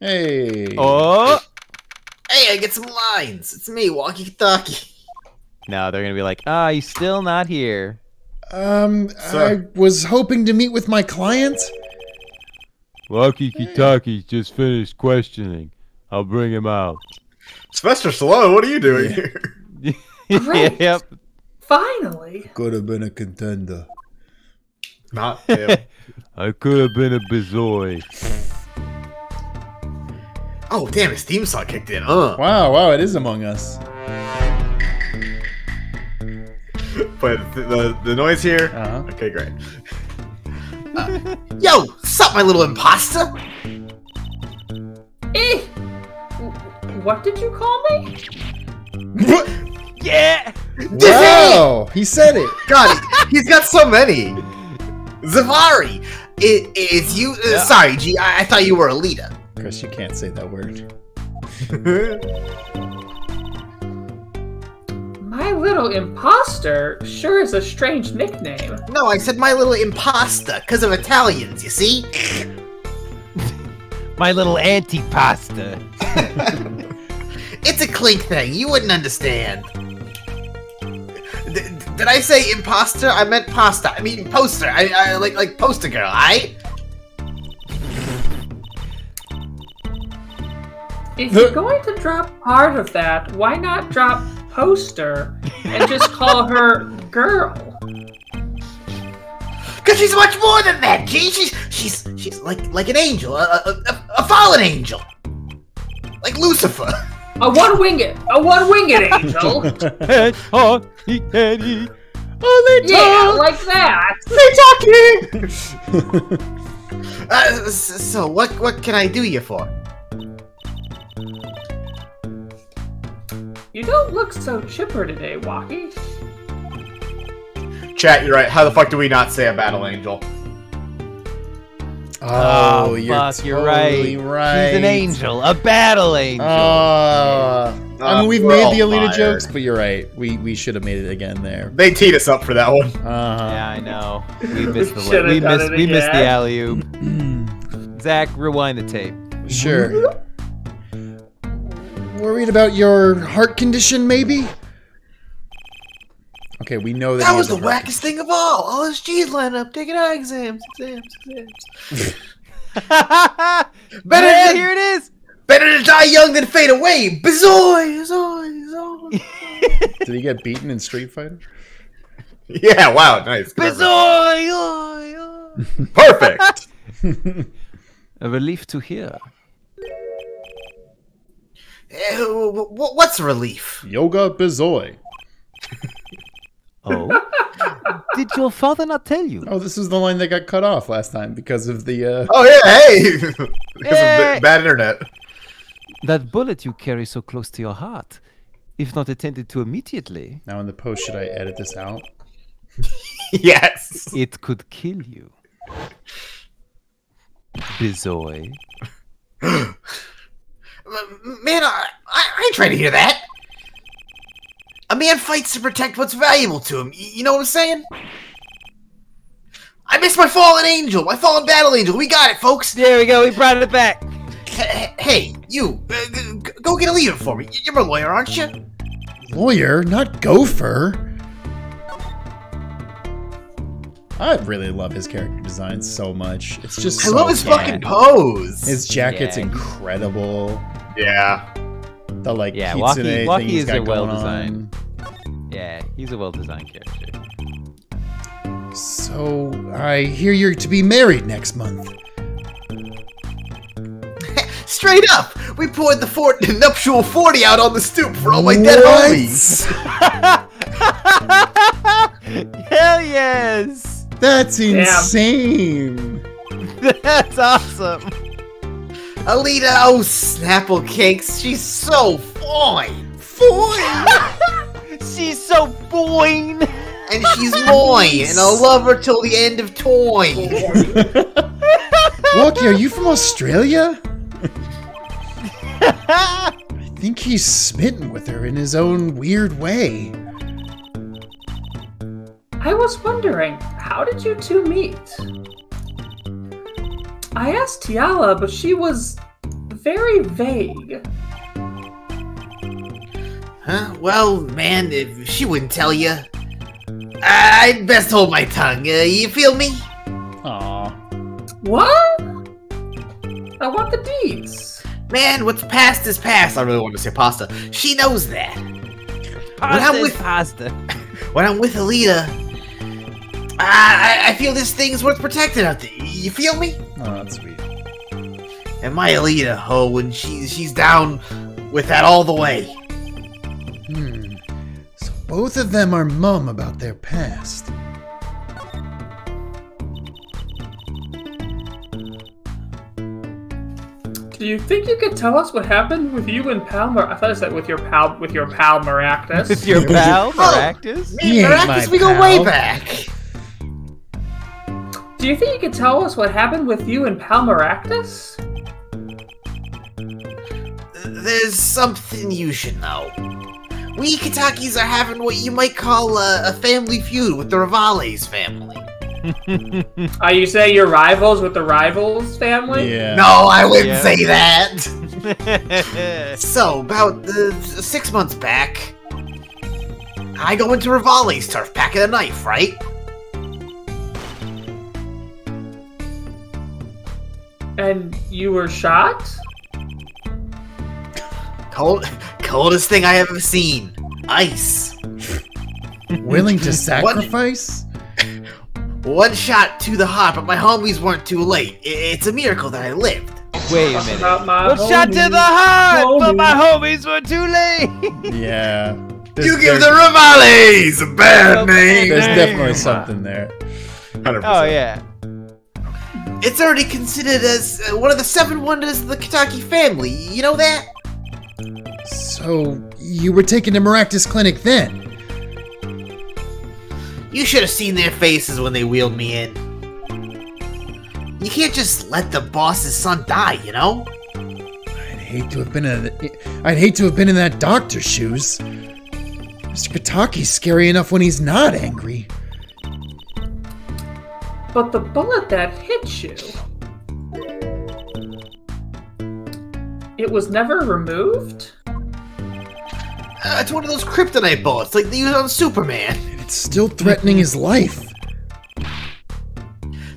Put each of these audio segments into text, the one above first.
Hey. Oh Hey, I get some lines. It's me, Wocky Kitaki. no, they're gonna be like, ah, he's still not here. Um, Sir. I was hoping to meet with my client. Wocky Kitaki just finished questioning. I'll bring him out. Sylvester Stallone, what are you doing here? Great. yep. Finally. Could have been a contender. Not him. I could have been a bizoy. Oh, damn, his theme song kicked in. Uh. Wow, wow, it is Among Us. But the, the, the noise here. Uh-huh. Okay, great. Uh, yo, sup, my little imposter? Eh. What did you call me? Yeah. Wow, he said it. God, he's got so many. Zavari, it, it's you. Uh, Yeah. Sorry, G. I, I thought you were a leader. Chris, you can't say that word. My little imposter sure is a strange nickname. no, I said my little imposter because of Italians. You see? My little antipasta. It's a clink thing. You wouldn't understand. D- did I say imposter? I meant pasta. I mean poster. I, I like like poster girl. I. If you're going to drop part of that, why not drop poster and just call her girl? Cause she's much more than that, G. She's she's she's like like an angel, a, a, a, a fallen angel, like Lucifer. A one-winged, a one-winged angel. Head on, he head he. yeah, like that. Uh, s- so what what can I do you for? You don't look so chipper today, Wocky. Chat, you're right. How the fuck do we not say a battle angel? Oh, Oh, you're fuck, you're right. right. She's an angel, a battle angel. Uh, I Uh, mean, we've made the Alita fired. jokes, but you're right. We we should have made it again there. They teed us up for that one. Uh, yeah, I know. We missed the Should've we missed we missed the alley oop. Zach, rewind the tape. Sure. Worried about your heart condition, maybe? Okay, we know that. That he was has the a heart wackest thing of all. All his G's lined up, taking eye exams, exams, exams. Better yeah, than- here it is. Better to die young than fade away. Bazoy, bazoy, bazoy. Did he get beaten in Street Fighter? yeah, wow, nice. Good Bazoy, oy, oy. Perfect. A relief to hear. Eh, wh- wh- What's relief? Yoga Bizoy. Oh? Did your father not tell you? Oh, this is the line that got cut off last time because of the. Uh... Oh yeah, hey. because Hey. of the bad internet. That bullet you carry so close to your heart, if not attended to immediately, Now in the post, should I edit this out? yes. it could kill you. Bizoy. M- Man, I, I, I ain't trying to hear that. A man fights to protect what's valuable to him. You know what I'm saying? I miss my fallen angel, my fallen battle angel. We got it, folks. There we go, we brought it back. Hey, you, uh, g- g- go get a leader for me. You're a lawyer, aren't you? Lawyer, not gopher. I really love his character design so much. It's just I so love his fun. fucking pose. His jacket's Yeah. incredible. Yeah. The like Yeah, kitsune Wocky- thing Wocky he's is got a well-designed- Yeah, he's a well designed character. So I hear you're to be married next month. Straight up, we poured the fort- nuptial 40 out on the stoop for all my dead What? homies. Hell yes! That's insane. That's awesome. Alita, oh Snapple Cakes, she's so fine. She's so boing. And she's mine, and I'll love her till the end of time. Wocky, are you from Australia? I think he's smitten with her in his own weird way. I was wondering, how did you two meet? I asked Tiala, but she was very vague. Huh? Well, man, if she wouldn't tell you, I'd best hold my tongue. Uh, you feel me? Aw. What? I want the deeds. Man, what's past is past. I really want to say pasta. She knows that. Pasta I'm is with- pasta. When I'm with Alita, I, I- I feel this thing's worth protecting out there. You feel me? Oh, that's sweet. And my Alita, oh, when she she's down with that all the way. Hmm. So both of them are mum about their past. Do you think you could tell us what happened with you and Palmer? I thought it said with your pal with your pal Meraktis. With your pal, Meraktis? Me He and Meraktis, my we go way back. Do you think you could tell us what happened with you and Pal Meraktis? There's something you should know. We Kitakis are having what you might call a, a family feud with the Rivales family. Are you saying you're rivals with the rivals family? Yeah. No, I wouldn't Yeah. say that. So, about uh, six months back, I go into Rivale's turf, packing a knife, right? And you were shot? Cold, coldest thing I ever seen. Ice. Willing to sacrifice? One one, shot to the heart, but my homies weren't too late. I- It's a miracle that I lived. Wait a minute. One my Well, shot to the heart, but my homies were too late. Yeah. You give the there's- Rivales a bad name. There's definitely something there. 100%. oh yeah. It's already considered as uh, one of the seven wonders of the Kitaki family. You know that? So, you were taken to Meraktis Clinic then? You should have seen their faces when they wheeled me in. You can't just let the boss's son die, you know? I'd hate to have been in. I'd hate to have been in that doctor's shoes. Mr. Kitaki's scary enough when he's not angry. But the bullet that hit you. It was never removed? Uh, it's one of those kryptonite bullets, like they use on Superman. And it's still threatening his life.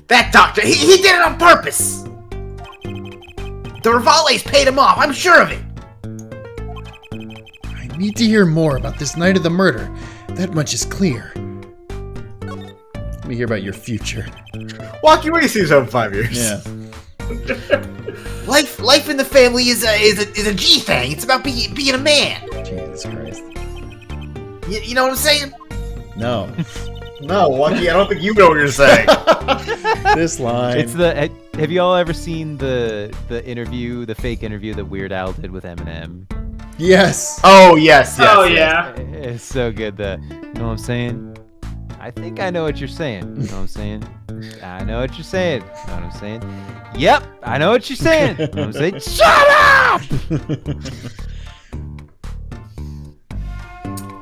That doctor, he, he did it on purpose! The Rivales paid him off, I'm sure of it! I need to hear more about this night of the murder. That much is clear. Let me hear about your future. Wocky, where do you see yourself in five years? Yeah. Life life in the family is a, is a, is a G thing. It's about being, being a man. Jesus Christ. You, you know what I'm saying? No. No, Wocky, I don't think you know what you're saying. this line. It's the. Have you all ever seen the the interview, the fake interview that Weird Al did with Eminem? yes. oh, yes, yes. oh, yes. yeah. It's so good. The. You know what I'm saying? I think I know what you're saying. You know what I'm saying? I know what you're saying. You know what I'm saying? Yep, I know what you're saying. You know what I'm saying? Shut up!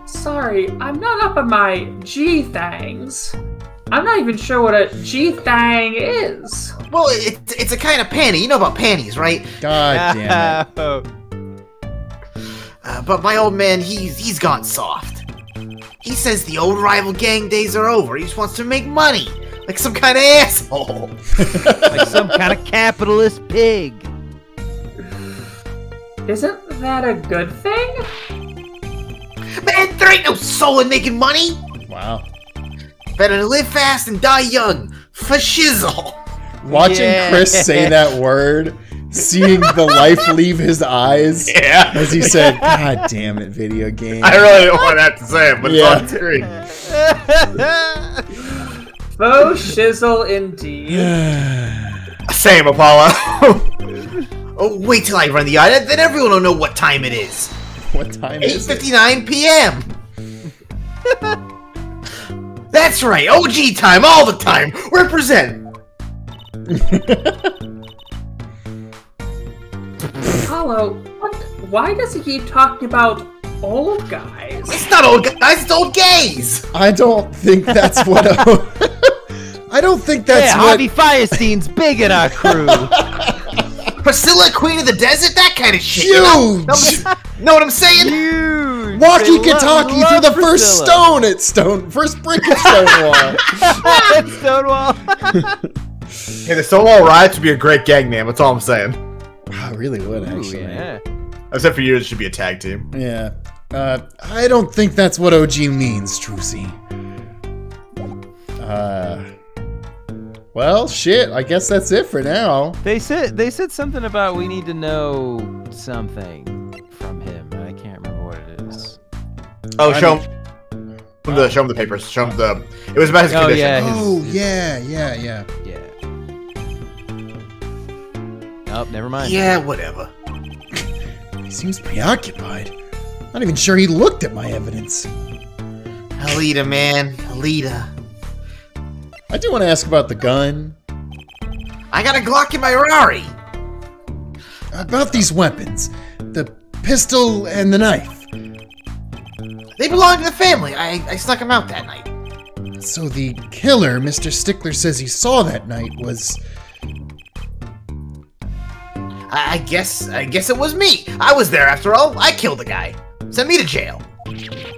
Sorry, I'm not up on my G things. I'm not even sure what a G thang is. Well, it's, it's a kind of panty. You know about panties, right? God damn it. Uh, but my old man, he's he's gone soft. He says the old rival gang days are over. He just wants to make money, like some kind of asshole. like some kind of capitalist pig. Isn't that a good thing? Man, there ain't no soul in making money. Wow. Better to live fast and die young. For shizzle. Watching Yeah. Chris say that word, seeing the life leave his eyes Yeah. as he said, God damn it, video game. I really don't want that to say it, but Yeah. on theory. Faux shizzle indeed. Same, Apollo. oh, wait till I run the eye. Then everyone will know what time it is. what time is it? 8.59 p.m. That's right, OG time, all the time. Represent. Apollo, what? Why does he keep talking about old guys? It's not old guys, it's old gays. I don't think that's what. I don't think that's yeah, what. Harvey Fierstein's big in our crew. Priscilla, Queen of the Desert, that kind of shit. You know, Huge! know, know what I'm saying? Huge. Wocky They lo- Kitaki love through the first stone at Stone, first brick at Stonewall. Stonewall. Hey, the Stonewall Riots would be a great gang name. That's all I'm saying. I really would Ooh, actually. yeah. Except for you, it should be a tag team. Yeah. Uh, I don't think that's what OG means, Trucy. Uh. Well, shit. I guess that's it for now. They said they said something about we need to know something from him. I can't remember what it is. Oh, I show him the show him the papers. Show him the. It was about his Oh, condition. yeah. his- oh, his- yeah, yeah, yeah. Yeah. Nope, never mind. Yeah, whatever. He seems preoccupied. Not even sure he looked at my evidence. Alita, man, Alita. I do want to ask about the gun. I got a Glock in my Rari. About these weapons. The pistol and the knife. They belong to the family. I, I snuck them out that night. So the killer Mr. Stickler says he saw that night was. I, I guess I guess it was me. I was there after all. I killed the guy. Send me to jail.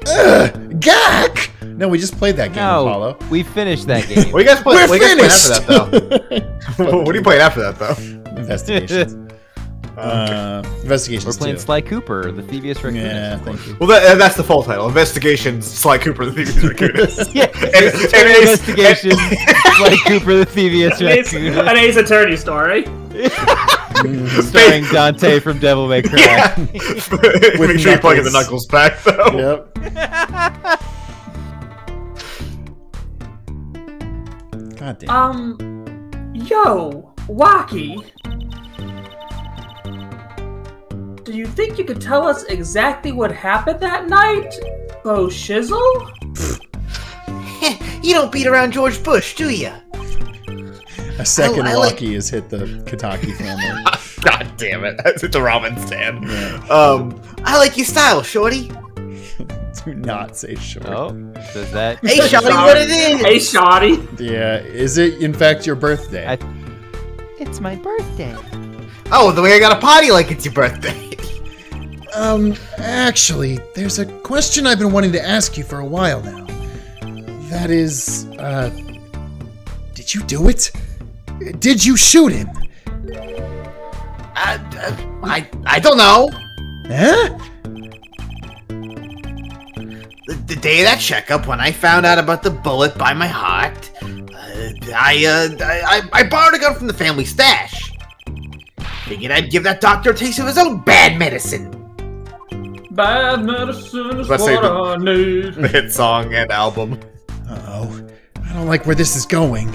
Ugh! Gak! No, we just played that game, No, Apollo. we finished that game. What do you guys play? We're what do you guys finished! play after that, though? what are you playing after that, though? Investigations. Uh, investigations. We're playing too. Sly Cooper, the Thievius Raccoonus. Yeah, of course. thank you. Well, that, that's the full title. Investigations. Sly Cooper, the Thievius Raccoonus. Yeah, And- it's and it's- investigation. Sly Cooper, the Thievius It's Raccoonus, an Ace Attorney story. starring Dante from Devil May Cry. Yeah. Make sure you plug in the Knuckles. knuckles back, though. Yep. God damn. Um, yo, Wocky. Do you think you could tell us exactly what happened that night, Bo Shizzle? you don't beat around George Bush, do you? A second I like- Lucky has hit the Kitaki family. God damn it. It's a ramen stand. Um, I like your style, shorty. Do not say short. Oh, does that? Hey, shorty, what it is? Hey, shorty. Yeah, is it in fact your birthday? I- It's my birthday. Oh, the way I got a potty like it's your birthday. Um, actually, there's a question I've been wanting to ask you for a while now. That is, uh, did you do it? Did you shoot him? Uh, uh, I I don't know. Huh? The, the day of that checkup, when I found out about the bullet by my heart, uh, I, uh, I, I I borrowed a gun from the family stash. Figured I'd give that doctor a taste of his own bad medicine. Bad medicine is Let's what the- I need. The hit song and album. Uh oh. I don't like where this is going.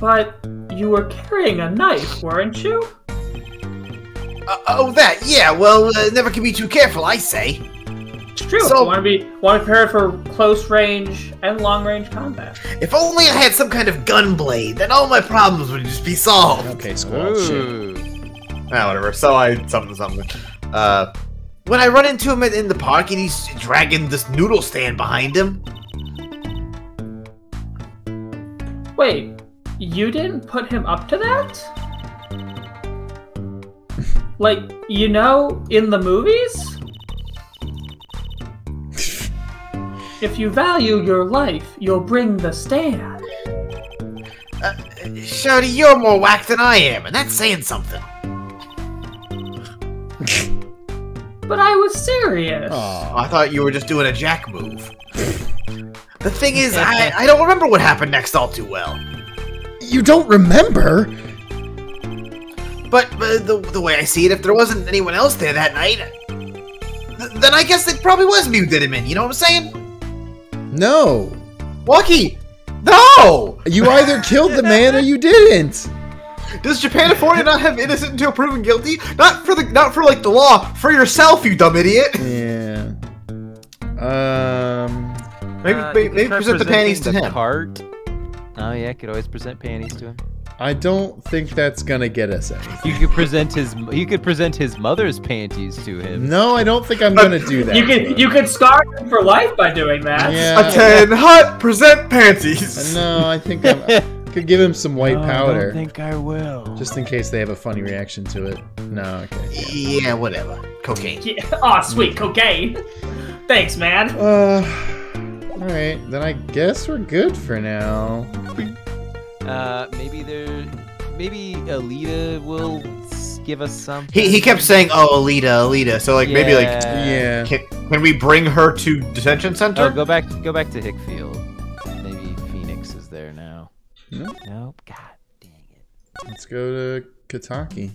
But you were carrying a knife, weren't you? Uh, oh, that, yeah, well, uh, never can be too careful, I say. It's true. So- want to be want to prepare for close range and long range combat. If only I had some kind of gun blade, then all my problems would just be solved. Okay, Squall. Shit. Ooh. Ah, whatever. So I something something. Uh, when I run into him in- in the park and he's dragging this noodle stand behind him, Wait, you didn't put him up to that? like, you know, in the movies? if you value your life, you'll bring the stand. uh, Shorty, you're more whack than I am, and that's saying something. But I was serious. Aw. I thought you were just doing a jack move. The thing is, I, I don't remember what happened next all too well. You don't remember? But uh, the, the way I see it, if there wasn't anyone else there that night, th- then I guess it probably was me who did him in, you know what I'm saying? No. Lucky! No! You either killed the man or you didn't. Does Japan afford to not have innocent until proven guilty? Not for the not for like the law, for yourself, you dumb idiot. Yeah. Um. Maybe Uh, maybe, maybe present the panties to the him. Cart. Oh yeah, could always present panties to him. I don't think that's gonna get us anything. You could present his. You could present his mother's panties to him. No, I don't think I'm gonna do that. You could you could scar him for life by doing that. Yeah. A ten hut present panties. No, I think I'm Could give him some white No, I powder, don't think I will. just in case they have a funny reaction to it. No, okay. Yeah, whatever. Cocaine. Yeah. Oh, sweet cocaine. Thanks, man. Uh, all right. Then I guess we're good for now. Uh, maybe there, maybe Alita will give us some. He, he kept saying, "Oh, Alita, Alita." So like maybe like, Yeah. can, can we bring her to detention center? Oh, go back, go back to Hickfield. Maybe Phoenix is there now. No. Nope. God dang it. Let's go to Kitaki.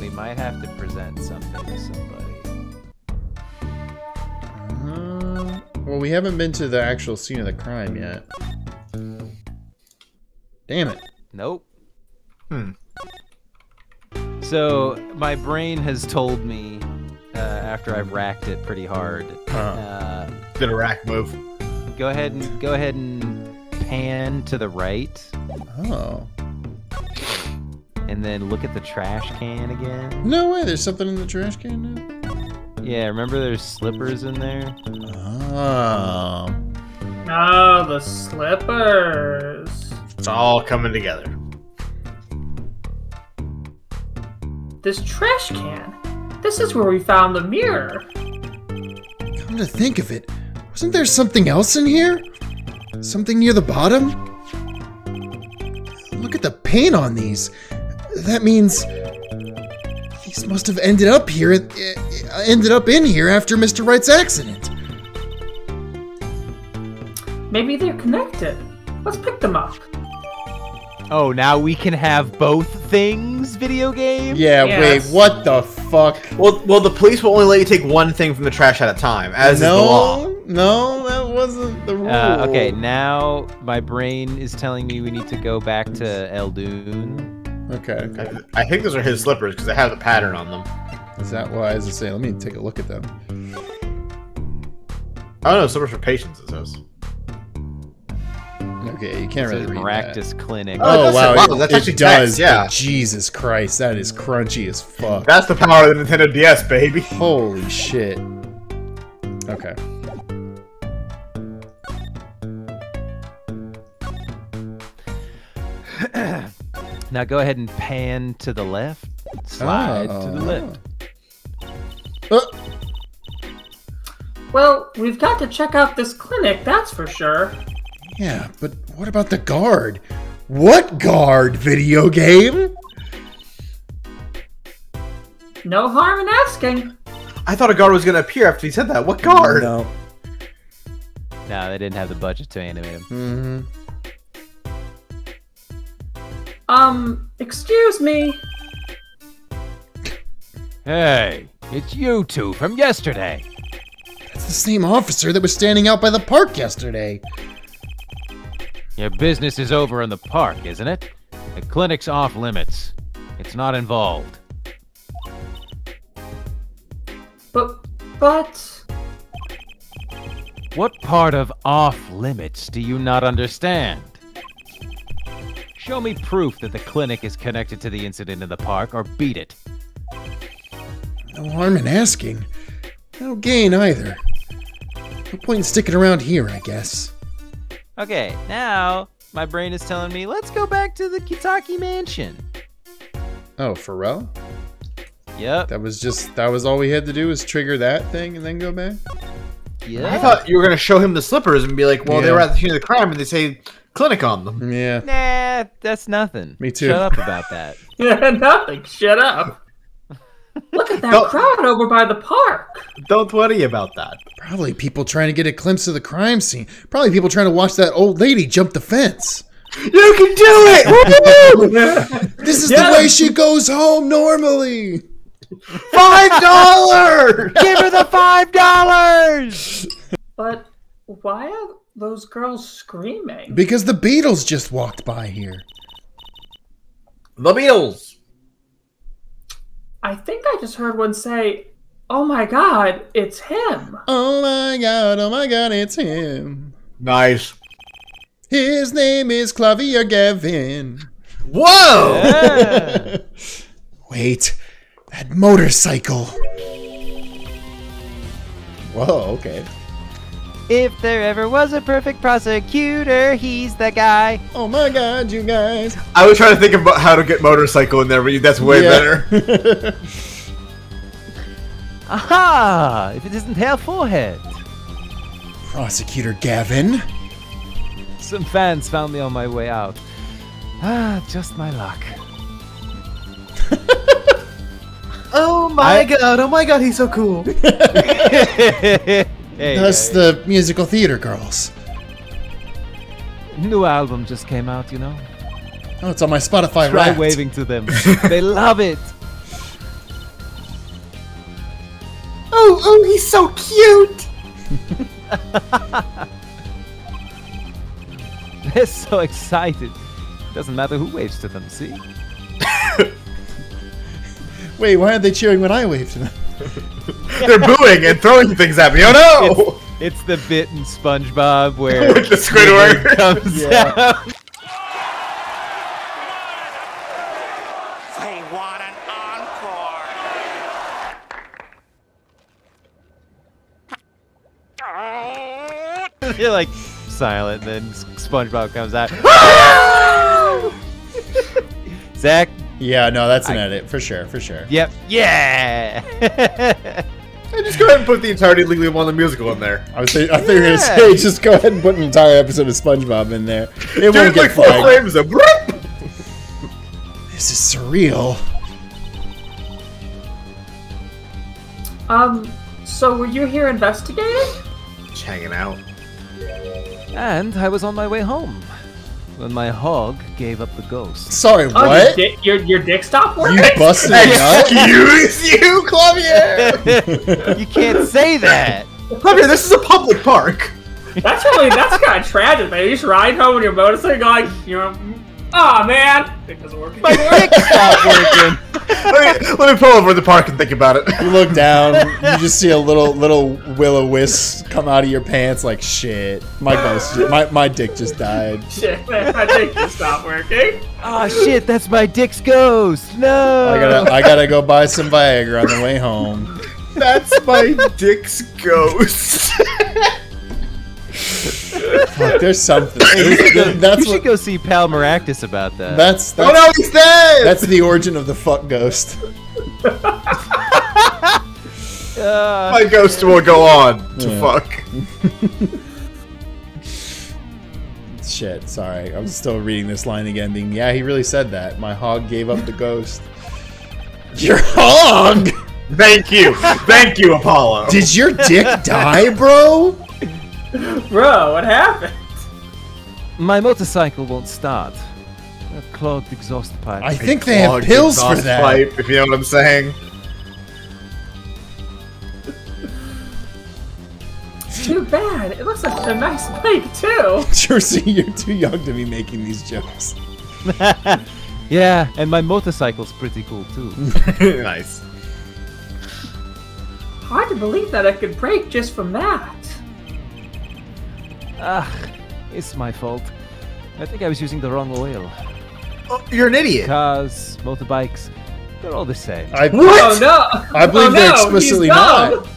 We might have to present something to somebody. Uh, well, we haven't been to the actual scene of the crime yet. Damn it. Nope. Hmm. So my brain has told me uh, after I've racked it pretty hard. Uh, Uh, Did a rack move. go ahead and go ahead and pan to the right, oh. and then look at the trash can again. No way, there's something in the trash can now? Yeah, remember there's slippers in there. Oh. Oh, the slippers. It's all coming together. This trash can. This is where we found the mirror. Come to think of it, wasn't there something else in here? Something near the bottom? Look at the paint on these. That means these must have ended up here. Ended up in here after Mr. Wright's accident. Maybe they're connected. Let's pick them up. Oh, now we can have both things. Video game. Yeah. Yes. Wait. What the fuck? Well, well, the police will only let you take one thing from the trash at a time, as is the law. no, no, that wasn't the rule. Uh, okay, now my brain is telling me we need to go back to Eldoon. Okay. I, I think those are his slippers because they have the pattern on them. Is that why? As I say, let me take a look at them. Oh no, much for patience, It says. Okay, you can't It really says read Meraktis Clinic. Oh. Oh wow, it. Wow, that's it actually does. text, yeah. Jesus Christ, that is crunchy as fuck. That's the power of the Nintendo DS, baby. Holy shit. Okay. Now go ahead and pan to the left. Slide to the Oh. left. Uh, Well, we've got to check out this clinic, that's for sure. yeah, but what about the guard? What guard? Video game? No harm in asking. I thought a guard was gonna appear after he said that. What guard? No. No, they didn't have the budget to animate him. hmm Um, excuse me. Hey, it's you two from yesterday. That's the same officer that was standing out by the park yesterday. Your business is over in the park, isn't it? The clinic's off limits. It's not involved. But, but, What part of off limits do you not understand? Show me proof that the clinic is connected to the incident in the park, or beat it. No harm in asking. No gain either. No point in sticking around here, I guess. Okay, now my brain is telling me let's go back to the Kitaki Mansion. Oh, Pharrell? Yep. That was just that was all we had to do was trigger that thing and then go back? Yeah. I thought you were gonna show him the slippers and be like, "Well, they were at the scene of the crime, and they say clinic on them." Yeah. Nah, that's nothing. Me too. Shut up about that. Yeah, nothing. Shut up. Look at that Don't- crowd over by the park. Don't worry about that. Probably people trying to get a glimpse of the crime scene. Probably people trying to watch that old lady jump the fence. You can do it! This is Yeah. the way she goes home normally. Five dollars. Give her the five dollars. But why are those girls screaming? Because the Beatles just walked by here. The Beatles. I think I just heard one say, "Oh my God, it's him." Oh my god, oh my god, it's him. Nice. His name is Klavier Gavin. Whoa! Yeah. Wait, that motorcycle. Whoa, okay. If there ever was a perfect prosecutor, he's the guy. Oh my god, you guys. I was trying to think about how to get motorcycle in there, but that's way better. better. Aha! If it isn't Herr Forehead. Prosecutor Gavin. Some fans found me on my way out. Ah, just my luck. oh my I- god! Oh my god! He's so cool. hey, That's uh, the musical theater girls. new album just came out, you know. Oh, it's on my Spotify Try Wrapped. waving to them. they love it. Oh, oh, he's so cute. They're so excited. Doesn't matter who waves to them, see? Wait, why aren't they cheering when I wave to them? They're booing and throwing things at me. Oh no! It's the bit in SpongeBob where With the Squidward. comes Yeah. out. They want an encore. You're like silent, then SpongeBob comes out. Zach, Yeah, no, that's an I- edit for sure, for sure. yep, yeah. just go ahead and put the entirety legally one the musical in there. I was th- I thought you were gonna say just go ahead and put an entire episode of SpongeBob in there. It Dude, won't like get four flagged. flames of bloop. This is surreal. Um, so were you here investigating? Just hanging out. and I was on my way home when my hog gave up the ghost. Sorry, Oh, what? Your, dick, your, your dick stopped working? You busted a nut? Excuse you, Klavier. you can't say that. Klavier, this is a public park. That's really, that's kind of tragic, man. You just ride home with your motorcycle like, you know, oh man, dick doesn't work My dick stopped working. let, me, let me pull over to the park and think about it. You look down, you just see a little little will o wisp come out of your pants like shit. My ghost, my, my dick just died. Shit, man, my dick just stopped working. Oh shit, that's my dick's ghost. No. I gotta I gotta go buy some Viagra on the way home. That's my dick's ghost. Fuck, there's something. There's- that's you should what. go see Pal Meraktis about that. That's oh that's, no, he's dead. that's the origin of the fuck ghost. Uh, my ghost will go on to Yeah. fuck. Shit, sorry. I'm still reading this line again. Being yeah, he really said that. My hog gave up the ghost. Your hog? Thank you, thank you, Apollo. Did your dick die, bro? Bro, what happened? my motorcycle won't start. A clogged exhaust pipe. I think they have Clogged pills for exhaust that. Pipe, if you know what I'm saying. Too bad. It looks like a nice bike too. Sure, see, you're too young to be making these jokes. yeah, and my motorcycle's pretty cool too. nice. Hard to believe that it could break just from that. Ah, it's my fault. I think I was using the wrong oil. Oh, you're an idiot. Cars, motorbikes, they're all the same. I, Oh no! I believe oh, they're no, explicitly not. dumb.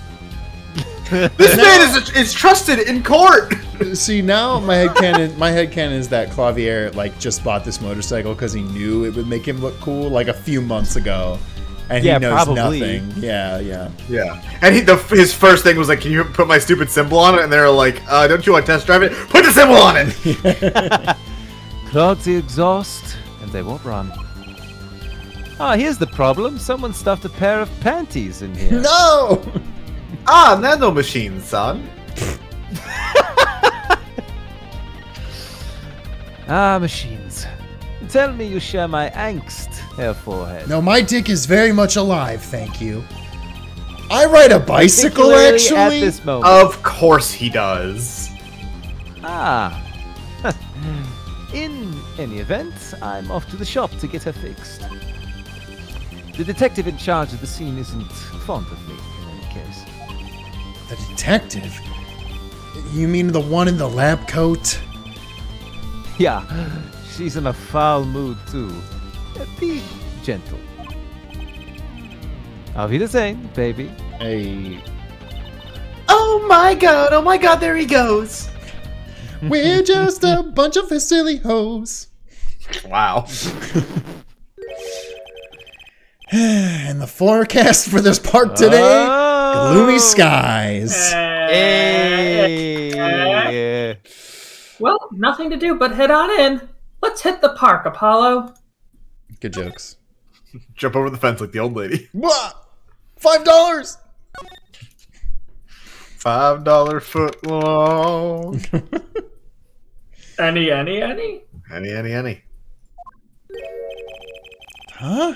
This man is is trusted in court. See now, my head canon, my head canon is that Klavier like just bought this motorcycle because he knew it would make him look cool, like a few months ago, and Yeah, he knows probably. nothing. Yeah, yeah. Yeah, and he, the, his first thing was like, "Can you put my stupid symbol on it?" And they're like, uh, "Don't you want to test drive it? Put the symbol on it." Clog the exhaust, and they won't run. Ah, here's the problem. Someone stuffed a pair of panties in here. No. ah, nano machine, son. Ah, machines. Tell me you share my angst, Herr Forehead. No, my dick is very much alive, thank you. I ride a bicycle, actually. At this moment. Of course he does. Ah. In any event, I'm off to the shop to get her fixed. The detective in charge of the scene isn't fond of me, in any case. The detective? You mean the one in the lab coat? Yeah, she's in a foul mood too. Uh, Be gentle. Auf Wiedersehen, baby. Hey. Oh Oh my god, oh my god, there he goes. We're just a bunch of silly hoes. Wow. And the forecast for this park today Oh. gloomy skies. Hey. Well, nothing to do but head on in. Let's hit the park, Apollo. Good jokes. Jump over the fence like the old lady. What? Five dollars. Five dollar foot long. Any, any, any? any, any, any. Huh?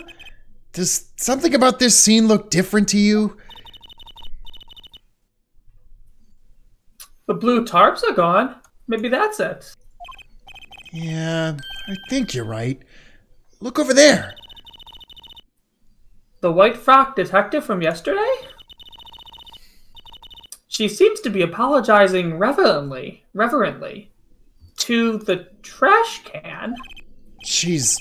Does something about this scene look different to you? The blue tarps are gone. Maybe that's it. Yeah, I think you're right. Look over there. The white frock detective from yesterday? She seems to be apologizing reverently, reverently to the trash can. She's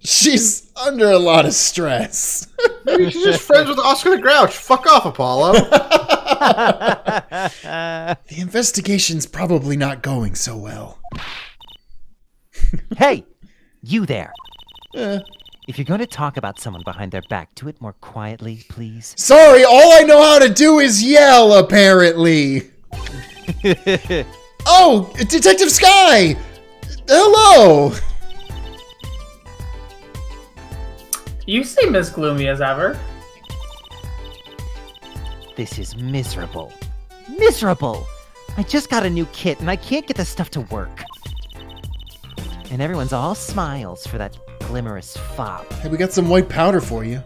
she's under a lot of stress. Maybe she's just friends with Oscar the Grouch. Fuck off, Apollo. the investigation's probably not going so well. Hey, you there. Eh. If you're going to talk about someone behind their back, do it more quietly, please. Sorry, all I know how to do is yell, apparently. oh, Detective Skye! Hello! You seem as gloomy as ever. This is miserable. Miserable! I just got a new kit and I can't get the stuff to work. And everyone's all smiles for that glimmerous fop. Hey, we got some white powder for you.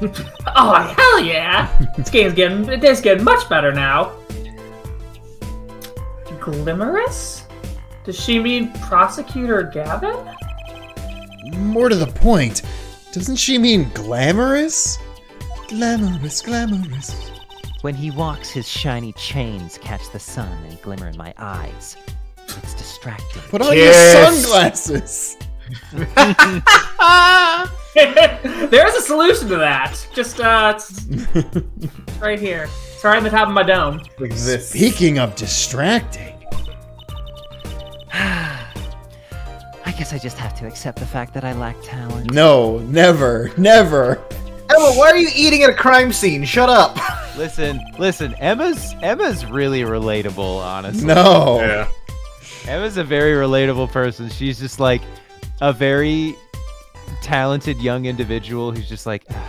Oh hell yeah! this game's getting it's getting much better now. Glimmerous? Does she mean prosecutor Gavin? More to the point, doesn't she mean glamorous? Glamorous, glamorous. When he walks, his shiny chains catch the sun and glimmer in my eyes. It's distracting. Put on Kiss. your sunglasses. There's a solution to that. Just uh, it's it's right here. It's right on the top of my dome. like this. Speaking of distracting, I guess I just have to accept the fact that I lack talent. no, never, never. Ema, why are you eating at a crime scene? Shut up. listen, listen. Ema's Ema's really relatable, honestly. No. Ema's a very relatable person. She's just like a very talented young individual who's just like, "Ah,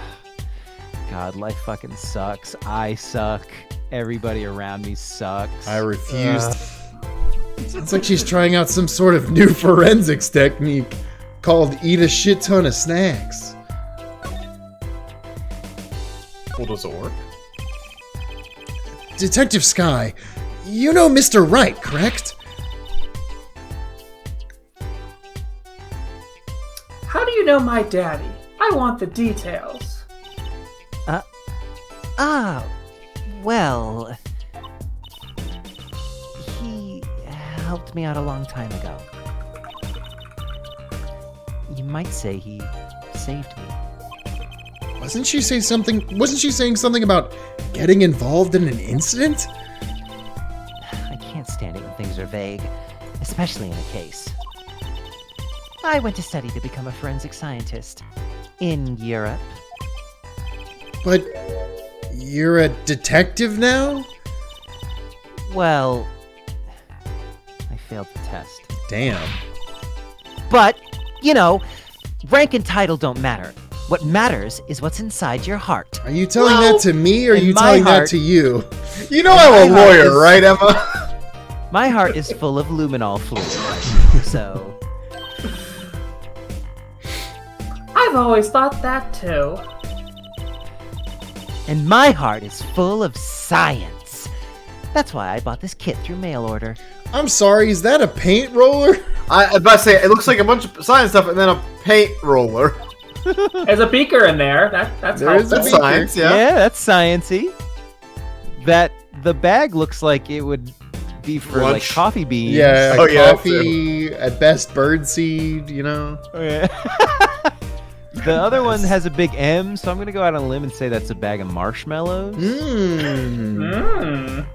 God, life fucking sucks. I suck. Everybody around me sucks. I refused. Sounds like she's trying out some sort of new forensics technique called eat a shit ton of snacks. Well, does it work? Detective Skye, you know Mr. Wright, correct? You know my daddy? I want the details. Ah, well. He helped me out a long time ago. You might say he saved me. Wasn't she say something? Wasn't she saying something about getting involved in an incident? I can't stand it when things are vague, especially in a case. I went to study to become a forensic scientist in Europe. But you're a detective now? Well, I failed the test. Damn. But, you know, rank and title don't matter. What matters is what's inside your heart. Are you telling Well, that to me or are you my telling that to you? You know I'm a lawyer, is- right, Ema? My heart is full of luminol fluid, so I've always thought that too. and my heart is full of science. That's why I bought this kit through mail order. I'm sorry, is that a paint roller? I, I about to say it looks like a bunch of science stuff and then a paint roller. There's a beaker in there. That that's There is. That's beaker. science, yeah. yeah. that's sciency. That the bag looks like it would be for like coffee beans. Yeah, Oh, yeah, coffee, at best birdseed, you know? Oh, yeah. The other one has a big M, so I'm gonna go out on a limb and say that's a bag of marshmallows. Mmm. Mmm.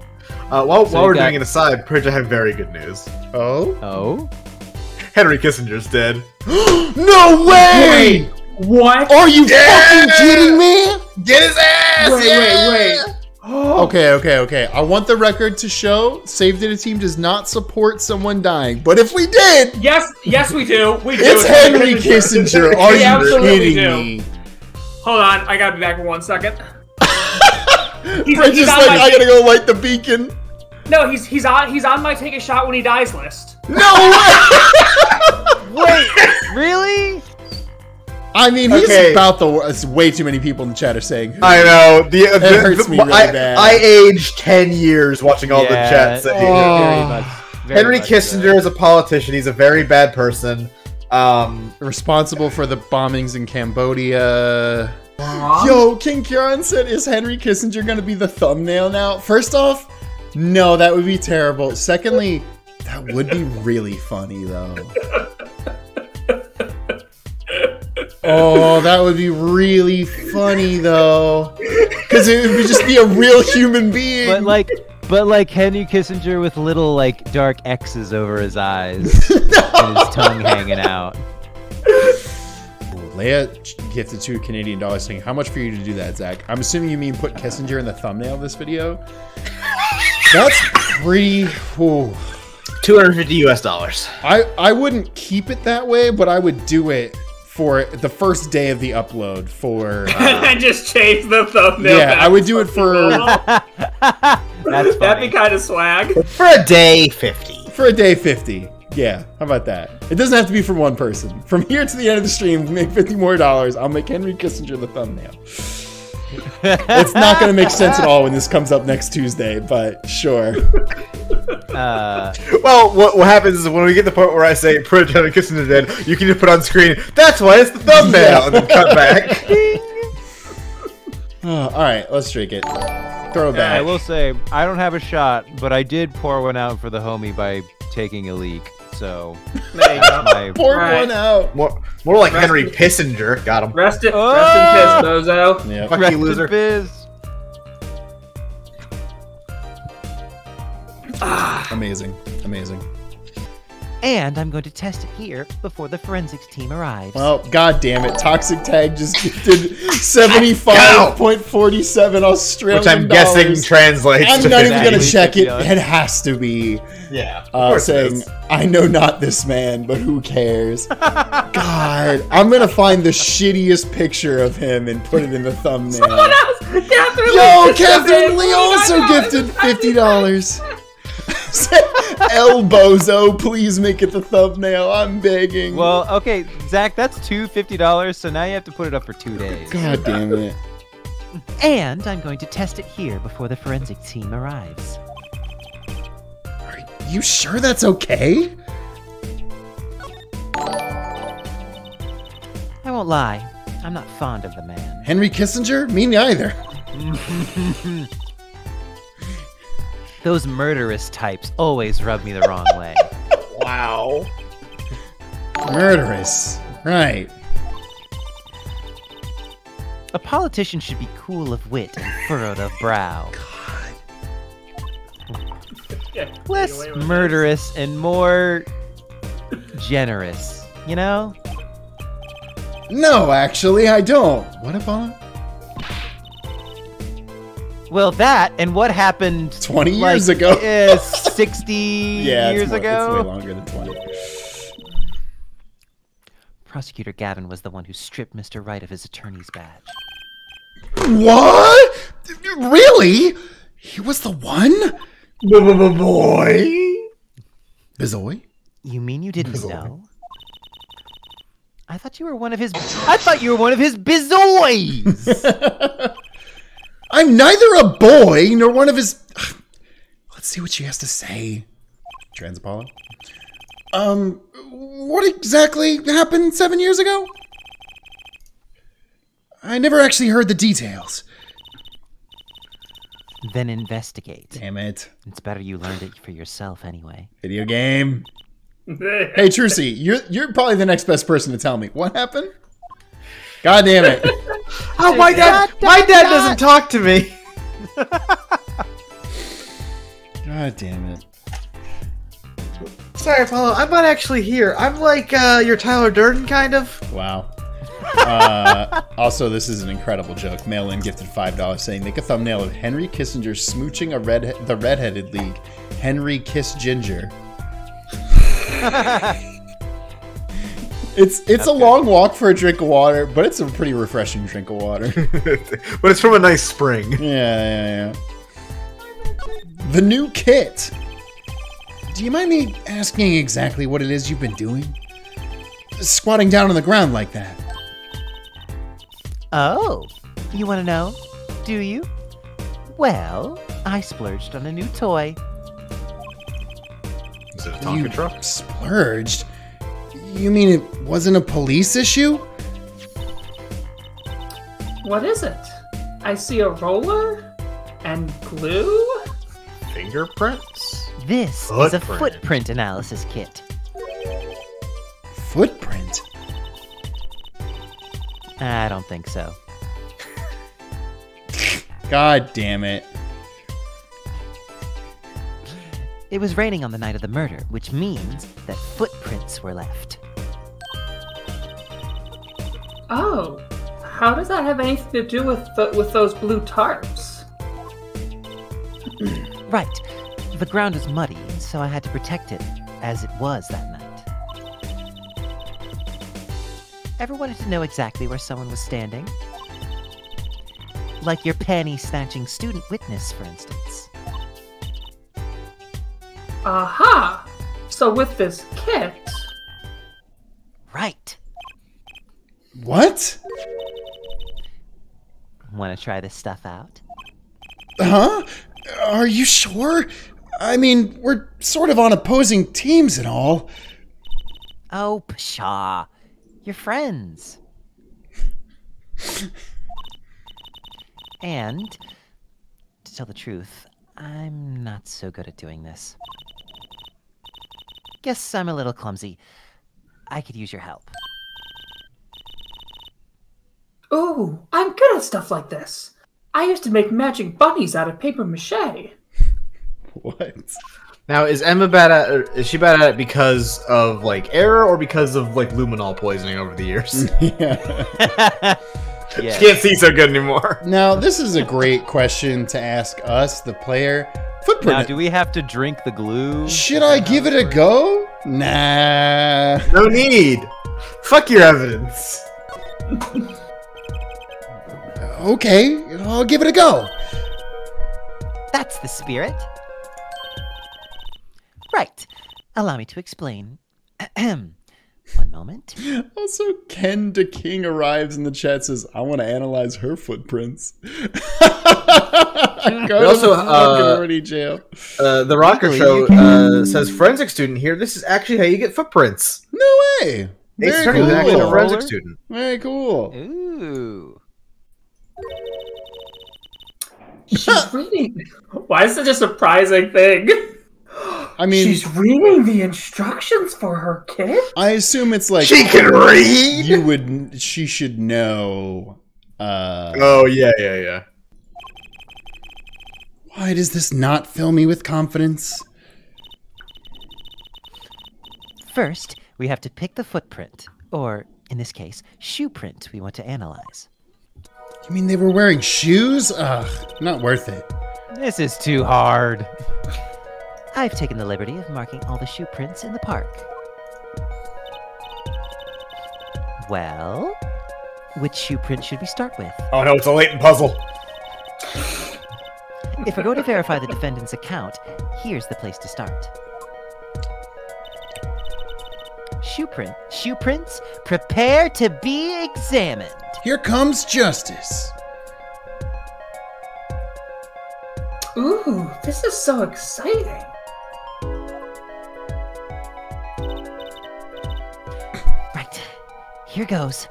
Uh, while So while we're got- doing it aside, Pridge, I have very good news. Oh? Oh, Henry Kissinger's dead. no way! Wait, What? Are you Yeah! fucking kidding me? Get his ass! Wait, yeah! wait, wait. Okay, okay, okay. I want the record to show Save Data Team does not support someone dying. But if we did, Yes, yes, we do. We do. it's Henry Kissinger. Are you absolutely kidding do. me? Hold on, I gotta be back for one second. He's, French he's like, my, I gotta go light the beacon. no, he's he's on he's on my take a shot when he dies list. No way! wait, really? I mean, he's Okay. about the worst. Way too many people in the chat are saying. I know. The, uh, the, hurts the- me really I, bad. I aged 10 years watching all the Yeah, chats. Oh. Very much. very Henry much Kissinger so. is a politician. He's a very bad person. Um, responsible for the bombings in Cambodia. Huh? Yo, King Kieran said, "Is Henry Kissinger gonna be the thumbnail now?" First off, no, that would be terrible. Secondly, that would be really funny though. Oh, that would be really funny though, because it would just be a real human being. But like, but like Henry Kissinger with little like dark X's over his eyes and his tongue hanging out. Leia gifted two Canadian dollars saying, How much for you to do that, Zach? I'm assuming you mean put Kissinger in the thumbnail of this video. That's pretty. Ooh. 250 US dollars. I, I wouldn't keep it that way, but I would do it for the first day of the upload for. uh, and just change the thumbnail. yeah, back I would do it for normal. That's That'd be kind of swag. For a day, 50. for a day 50. Yeah, how about that? It doesn't have to be for one person. From here to the end of the stream, make 50 more dollars. I'll make Henry Kissinger the thumbnail. It's not going to make sense at all when this comes up next Tuesday, but sure. Uh, Well, what, what happens is when we get to the point where I say Pridge, Henry Kissinger dead, you can just put on screen, that's why it's the thumbnail, and then cut back. Oh, all right, let's drink it. Throw it I will say I don't have a shot, but I did pour one out for the homie by taking a leak. So There you go. my Pour Right. one out. More, more like Henry Pissinger. Got him. Rest it. Oh! Rest in oh! piss, bozo. Yeah. Fuck Rest you, in loser. Biz. Amazing. Amazing. And I'm going to test it here before the forensics team arrives. Well, god damn it. Toxic Tag just gifted 75.47 Australian Which I'm guessing dollars. translates I'm to not even going to check it. It has to be Yeah. of uh, saying. I know not this man, but who cares? God, I'm going to find the shittiest picture of him and put it in the thumbnail. Someone else. Catherine Yo, Lee just Catherine Lee also gifted fifty dollars. El Bozo, please make it the thumbnail. I'm begging. Well, okay, Zach, that's two fifty dollars. So now you have to put it up for two days. God damn it. And I'm going to test it here before the forensic team arrives. Are you sure that's okay? I won't lie, I'm not fond of the man. Henry Kissinger? Me neither. Those murderous types always rub me the wrong way. Wow. Murderous. Right. A politician should be cool of wit and furrowed of brow. Yeah, get Less away with murderous and more generous. You know? No, actually, I don't. What about Well, that and what happened 20 like, years ago? uh, 60 yeah, years more- ago. It's way longer than 20. Prosecutor Gavin was the one who stripped Mr. Wright of his attorney's badge. What? Really? He was the one? Boy. Bizoy? You mean you didn't know? I thought you were one of his. I thought you were one of his bizoys. I'm neither a boy nor one of his. Let's see what she has to say. Trans Apollo. Um, what exactly happened seven years ago? I never actually heard the details. then investigate. Damn it. It's better you learned it for yourself anyway. Video game. Hey, Trucy, you're you're probably the next best person to tell me what happened. God damn it. Oh, my dad! My dad doesn't talk to me. God damn it. Sorry, Apollo. I'm not actually here. I'm like uh, your Tyler Durden, kind of. Wow. Uh, also, this is an incredible joke. Mail in gifted five dollars saying make a thumbnail of Henry Kissinger smooching a red the redheaded league. Henry Kiss Ginger. it's it's a long walk for a drink of water, but it's a pretty refreshing drink of water. but it's from a nice spring. Yeah, yeah, yeah. The new kit. Do you mind me asking exactly what it is you've been doing? Squatting down on the ground like that. Oh, you want to know? Do you? Well, I splurged on a new toy. Is it a you truck? splurged? You mean it wasn't a police issue? What is it? I see a roller and glue. Fingerprints? This is a Footprint. footprint analysis kit. Footprint? I don't think so. God damn it. It was raining on the night of the murder, which means that footprints were left. Oh, how does that have anything to do with the, with those blue tarps? Right. The ground was muddy, so I had to protect it, as it was that night. Ever wanted to know exactly where someone was standing? Like your panty snatching student witness, for instance. Aha! So with this kit, Right. What? Want to try this stuff out? Huh? Are you sure? I mean, we're sort of on opposing teams and all. Oh, pshaw. You're friends. and, to tell the truth, I'm not so good at doing this. Guess I'm a little clumsy. I could use your help. Ooh, I'm good at stuff like this. I used to make magic bunnies out of paper mache. What? Now, is Ema bad at? Or is she bad at it because of like error or because of like luminol poisoning over the years? yeah. She can't see so good anymore. Now, this is a great question to ask us, the player. Footprint. Now, do we have to drink the glue? Should I give it a go? Nah. No need. Fuck your evidence. Okay, I'll give it a go. That's the spirit. Right. Allow me to explain. Ahem. One moment. Also, Ken DeKing arrives in the chat says, I want to analyze her footprints. Go to also, fucking uh, Horny jail. Uh, the Rocker Legally, Show you uh, says forensic student here. This is actually how you get footprints. No way. Nate's Very attorney was actually a forensic student. Very cool. Ooh. She's reading. Why is it a surprising thing? I mean, She's reading the instructions for her kit. I assume it's like She can read. you would. She should know. Uh, Oh yeah, yeah, yeah. why does this not fill me with confidence? First, we have to pick the footprint, or in this case, shoe print we want to analyze. You mean they were wearing shoes? Ugh, not worth it. This is too hard. I've taken the liberty of marking all the shoe prints in the park. Well, which shoe print should we start with? Oh no, it's a latent puzzle. If we're going to verify the defendant's account, here's the place to start. Shoe print. Shoe prints, prepare to be examined. Here comes justice. Ooh, this is so exciting. Right. Here goes.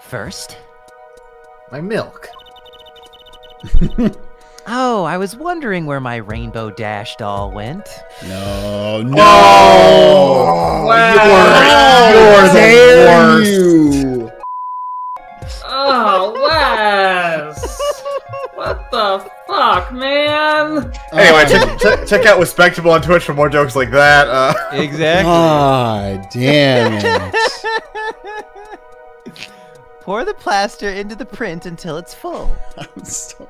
First. My milk. Oh, I was wondering where my rainbow dash doll went. No, no. Oh, Wow. you're, you're the worst. you? Oh, Wes! What the fuck, man? Anyway, check, check, check out Wespectable on Twitch for more jokes like that. Uh, Exactly. God damn it. Pour the plaster into the print until it's full. I'm so-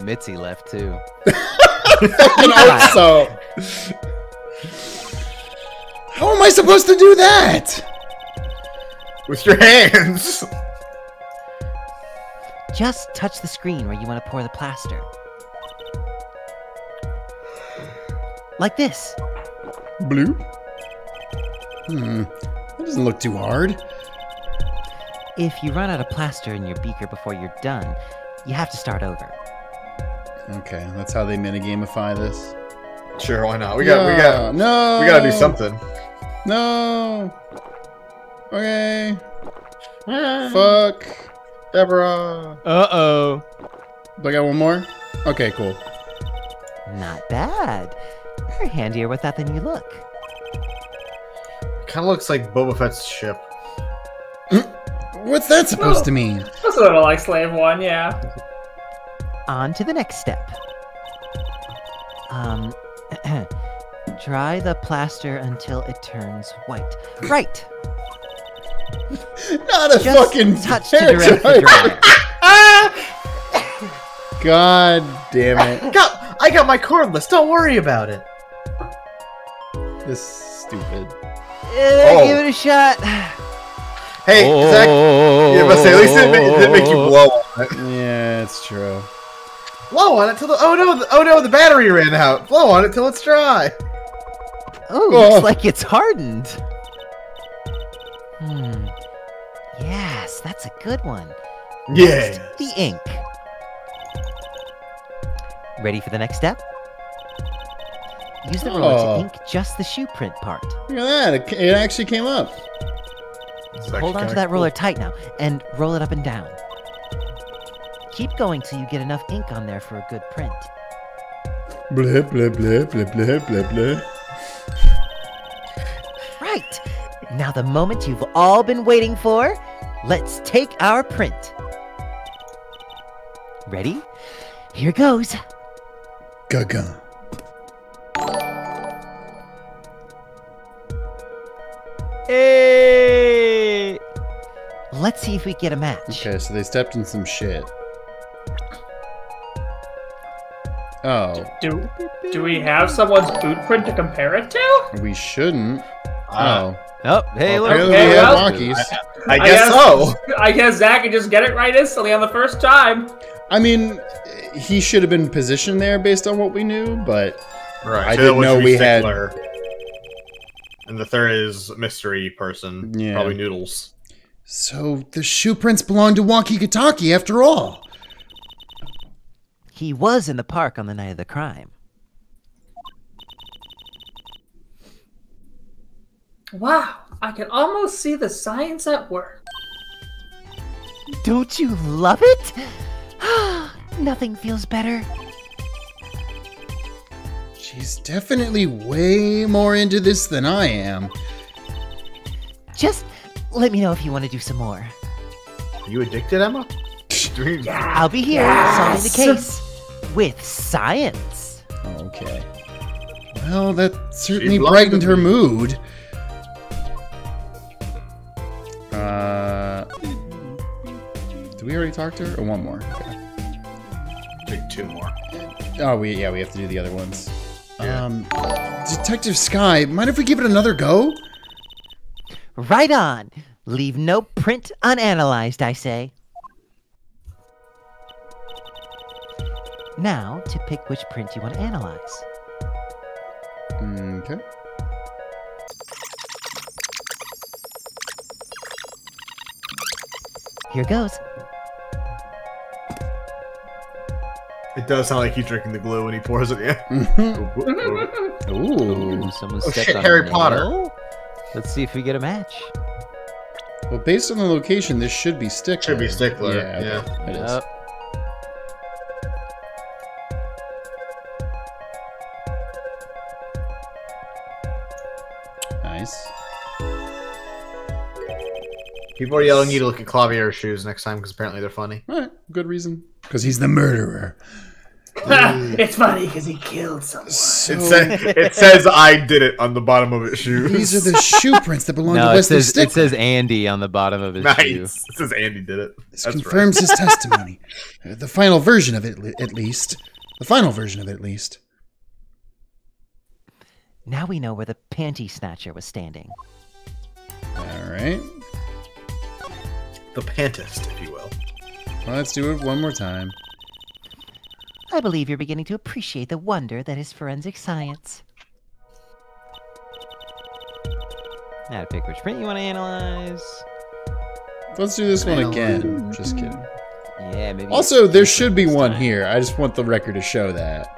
Yeah, Mitzi left too. so. How am I supposed to do that? with your hands. Just touch the screen where you want to pour the plaster. Like this. Blue? Hmm. That doesn't look too hard. If you run out of plaster in your beaker before you're done, you have to start over. Okay, that's how they minigamify this. Sure, why not? We got, we got, no. we gotta do something. No. Okay. Fuck. Deborah. Uh oh. Do I got one more? Okay, cool. Not bad. You're handier with that than you look. Kind of looks like Boba Fett's ship. What's that supposed to mean? That's a little like Slave One, yeah. On to the next step. Um, dry the plaster until it turns white. Right. Not a Just fucking touch to hair direct the dryer. dryer. God damn it. Got, I got my cordless. Don't worry about it. This is stupid. Eh, Oh. Give it a shot. Hey, Zach. Yeah, but say at least it, it didn't make you blow on it. Yeah, it's true. Blow on it till the oh no, the, oh no, the battery ran out. Blow on it till it's dry. Oh, Oh. looks like it's hardened. Hmm. Yes, that's a good one. Yeah. Next, the ink. Ready for the next step? Use the roller Oh. to ink just the shoe print part. Look at that. It, it actually came up. Hold on to that roller tight now, and roll it up and down. Keep going till you get enough ink on there for a good print. Blah, blah, blah, blah, blah, blah, blah. Right! Now the moment you've all been waiting for, let's take our print. Ready? Here goes. Gaga. Hey! Let's see if we get a match. Okay, so they stepped in some shit. Oh, Do do we have someone's boot print to compare it to? we shouldn't. Uh, oh, Oh, hey, look. apparently okay, we have well- walkies. I I guess guess- so. I guess Zach can just get it right instantly on the first time. I mean, he should have been positioned there based on what we knew, but Right. I so didn't know was we had- And the third is mystery person. Yeah. Probably Noodles. so the shoe prints belong to Wocky Kitaki after all. He was in the park on the night of the crime. Wow, I can almost see the science at work. Don't you love it? Nothing feels better. She's definitely way more into this than I am. Just let me know if you want to do some more. Are you addicted, Ema? Do we- I'll be here solving the case with science. Okay. Well, that certainly brightened her mood. Uh, did we already talk to her? Or one more? Okay. Take two more. Oh, we yeah, we have to do the other ones. Yeah. Um, Detective Skye, mind if we give it another go? Right on. Leave no print unanalyzed, I say. Now to pick which print you want to analyze. Mm, okay. Here goes. It does sound like he's drinking the glue when he pours it in. Mm-hmm. Ooh. Ooh, someone Oh, shit, on Harry Potter. nail. Let's see if we get a match. Well, based on the location, this should be Stickler. Should be Stickler, Yeah, okay, it is. Yep. Nice. People are yelling you to look at Klavier's shoes next time because apparently they're funny. All right, good reason. Because he's the murderer. it's funny because he killed someone. So, It, says, it says I did it on the bottom of his shoes. these are the shoe prints that belong to No, it Wesley says it says Andy on the bottom of his nice. shoe. It says Andy did it. This That's confirms his testimony. The final version of it, at least. The final version of it, at least. Now we know where the panty snatcher was standing. All right. right. The pantist, if you will. Well, let's do it one more time. I believe you're beginning to appreciate the wonder that is forensic science. Now to pick which print you want to analyze. Let's do this one again. Just kidding. Yeah, maybe. Also, there should be one time. here. I just want the record to show that.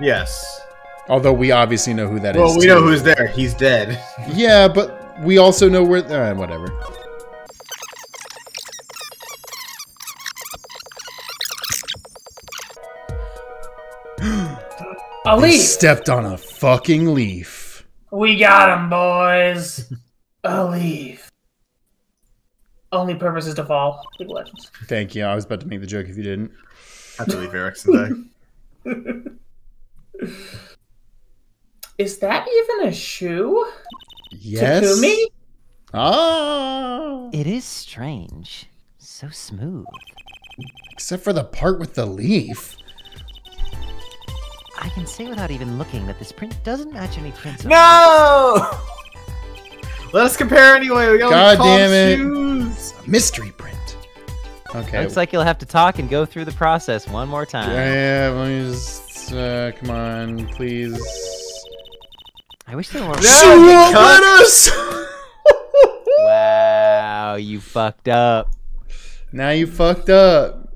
Yes. Although we obviously know who that is. well, we know who's there. He's dead. Yeah, but we also know where. Uh, whatever. A They leaf. stepped on a fucking leaf. We got him, boys. A leaf. Only purpose is to fall. League Legends. Thank you. I was about to make the joke if you didn't. I have to Leif Erikson today. Is that even a shoe? Yes. Takumi? Ah. It is strange. So smooth. Except for the part with the leaf. I can say without even looking that this print doesn't match any prints. no! Let us compare anyway. We got God damn it. shoes. A mystery print. Okay. Looks like you'll have to talk and go through the process one more time. Yeah, let me just. Uh, come on, please. I wish there were. No, She you won't let us! Wow, you fucked up. now you fucked up.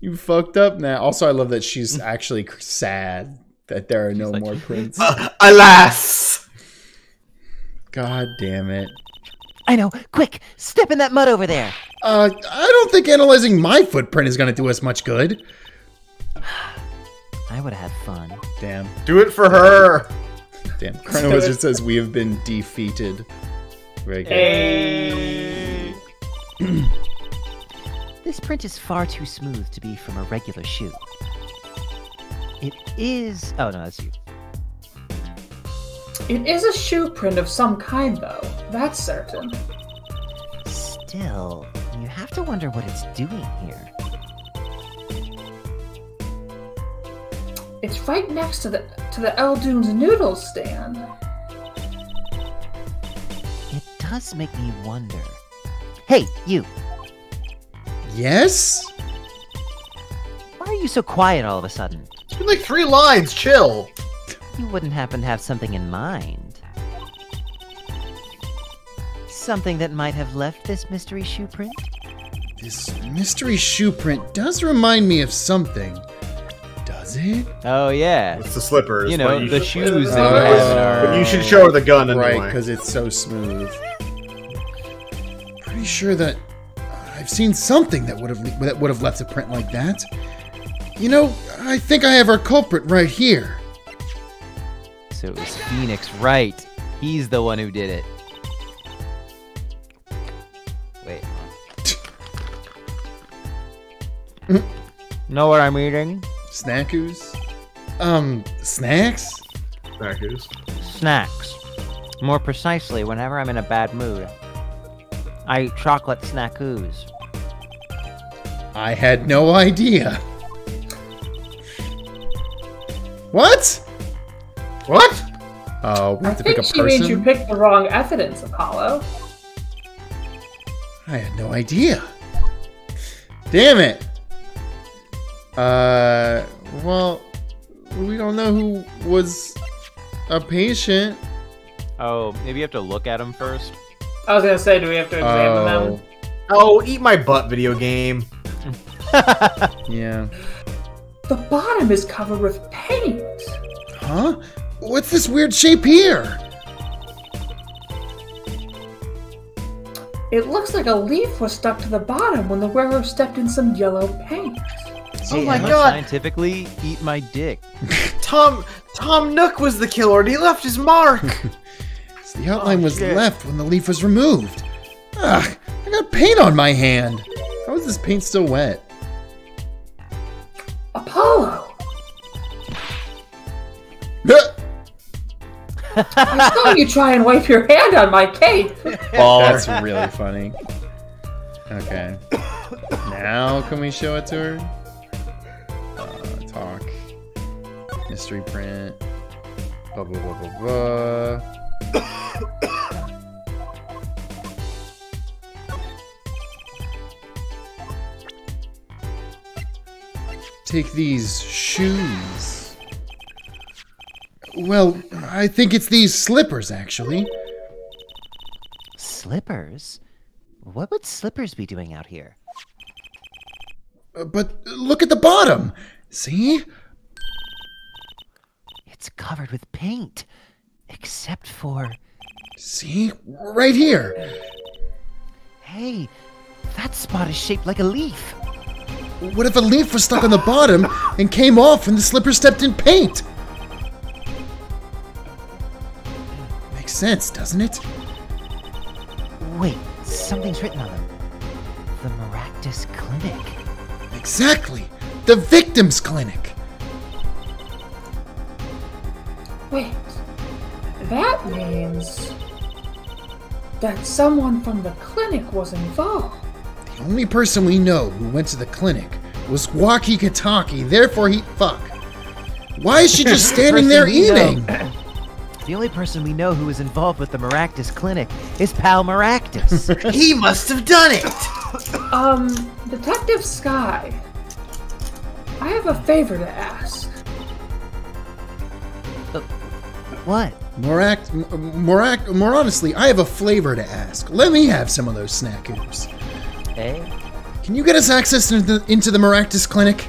You fucked up now. Also, I love that she's actually sad that there are no like- more prints. Uh, alas! God damn it. I know. Quick, step in that mud over there. Uh, I don't think analyzing my footprint is going to do us much good. I would have had fun. Damn. Do it for her. Damn. Chrono Wizard says we have been defeated. Very good. Hey. This print is far too smooth to be from a regular shoe. It is. Oh no, that's you. It is a shoe print of some kind, though. That's certain. Still, you have to wonder what it's doing here. It's right next to the to the Eldoon's noodle stand. It does make me wonder. Hey, you! Yes? Why are you so quiet all of a sudden? It's been like three lines. Chill. You wouldn't happen to have something in mind? Something that might have left this mystery shoe print? This mystery shoe print does remind me of something. Does it? Oh yeah, It's the slippers. you know you the shoes that Uh, you have. But you should show her the gun anyway. Right, because it's so smooth. Pretty sure that I've seen something that would have that would have left a print like that. You know, I think I have our culprit right here. So it was Phoenix, right? He's the one who did it. Wait. hold know what I'm eating? Snackoos? Um, snacks? Knackers. Snacks. More precisely, whenever I'm in a bad mood. I eat chocolate snackoos. I had no idea. What? What? Oh, we I have to pick a person. I think she made you person? pick the wrong evidence, Apollo. I had no idea. Damn it. Uh, well, we don't know who was a patient. Oh, maybe you have to look at him first. I was gonna say, do we have to examine Oh, them? Oh, eat my butt, video game. yeah. The bottom is covered with paint. Huh? What's this weird shape here? It looks like a leaf was stuck to the bottom when the wearer stepped in some yellow paint. Oh my god. Scientifically, eat my dick. Tom Tom Nook was the killer and he left his mark. The oh, outline Oh, was shit. left when the leaf was removed. Ugh, I got paint on my hand. How is this paint still wet? Apollo! I saw you try and wipe your hand on my cape. Oh, that's really funny. Okay. Now can we show it to her? Talk. Mystery print. Blah blah blah blah blah. Take these shoes. Well, I think it's these slippers, actually. Slippers? What would slippers be doing out here? Uh, But look at the bottom. See? It's covered with paint. Except for. See? Right here. Hey, that spot is shaped like a leaf. What if a leaf was stuck on the bottom and came off when the slipper stepped in paint? Makes sense, doesn't it? Wait, something's written on them. The Meraktis Clinic. Exactly. The victim's clinic. Wait, that means that someone from the clinic was involved. The only person we know who went to the clinic was Wocky Kitaki, therefore he fuck. Why is she just standing there Person know- eating? The only person we know who is involved with the Meraktis Clinic is Pal Meraktis. He must have done it. Um, Detective Skye, I have a favor to ask. what? More act, more act, more honestly, I have a flavor to ask. Let me have some of those snackers. Eh? Can you get us access into the, into the Meraktis clinic?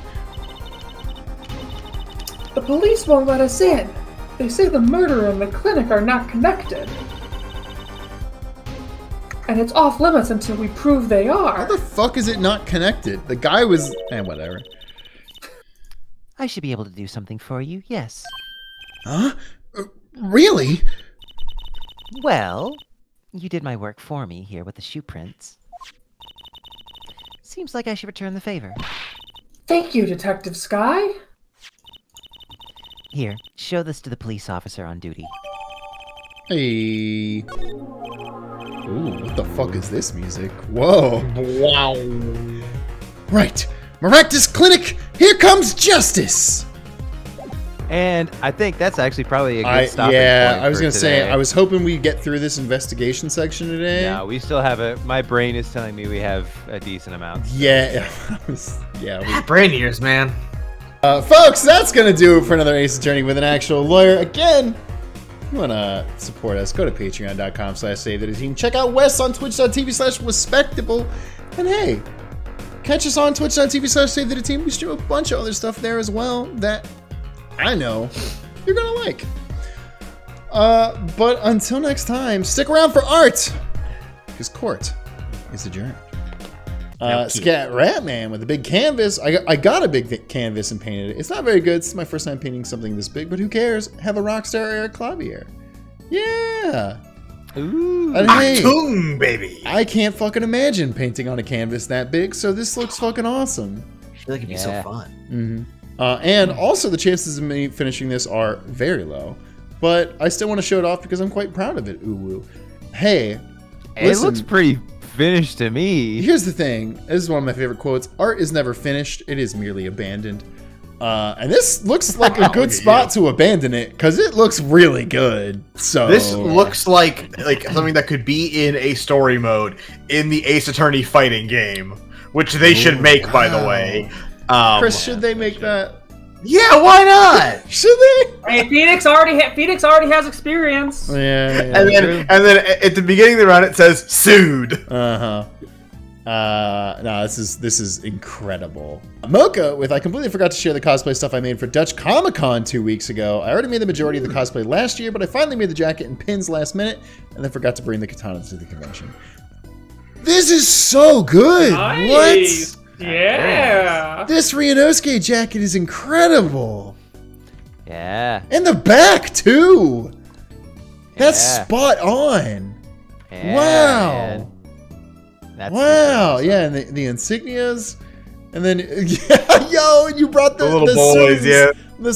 The police won't let us in. They say the murderer and the clinic are not connected. And it's off limits until we prove they are. How are. the fuck is it not connected? The guy was, eh, whatever. I should be able to do something for you, yes. Huh? Uh, really? Well, you did my work for me here with the shoe prints. Seems like I should return the favor. Thank you, Detective Skye. Here, show this to the police officer on duty. Hey. Ooh, what the fuck is this music? Whoa. Wow. Right. Meraktis Clinic, here comes justice! And I think that's actually probably a good I, stopping yeah, point I was gonna say. I was hoping we'd get through this investigation section today. No, we still have a. My brain is telling me we have a decent amount. Yeah, yeah. We, Brain ears, man. uh, folks, that's gonna do it for another Ace Attorney with an actual lawyer. Again, if you wanna support us, go to patreon.com slash save the team. Check out Wes on twitch.tv slash wespectable. And hey, catch us on twitch.tv slash save the team. We stream a bunch of other stuff there as well that I know you're gonna like. Uh, but until next time, stick around for art, because court is adjourned. Uh, Scat Rat Man with a big canvas. I got, I got a big canvas and painted it. It's not very good. It's my first time painting something this big, but who cares? Have a Rockstar Eric Klavier. Yeah. Ooh. And hey, Achtung, baby. I can't fucking imagine painting on a canvas that big, so this looks fucking awesome. I feel like it'd be Yeah. so fun. hmm Uh, and also, the chances of me finishing this are very low, but I still want to show it off because I'm quite proud of it. Ooh, woo. Hey, it listen, looks pretty finished to me. Here's the thing. This is one of my favorite quotes. Art is never finished. It is merely abandoned. Uh, and this looks like a good at spot to abandon it because it looks really good. So This looks like like something that could be in a story mode in the Ace Attorney fighting game, which they should make, by the way. Um, Chris, should they make that? yeah, why not? Should they? Hey, Phoenix already ha- Phoenix already has experience. Yeah. yeah. And then, and then at the beginning of the run, it says sued. Uh huh. Uh, no, this is this is incredible. Mocha with I completely forgot to share the cosplay stuff I made for Dutch Comic Con two weeks ago. I already made the majority of the cosplay last year, but I finally made the jacket and pins last minute, and then forgot to bring the katana to the convention. This is so good. Nice. What? Yeah. This Ryunosuke jacket is incredible. Yeah. And the back too. That's Yeah. spot on. yeah Wow. man. That's wow, super yeah, and the, the insignias, and then yeah, yo, and you brought the, The little boys, Zooms, yeah. the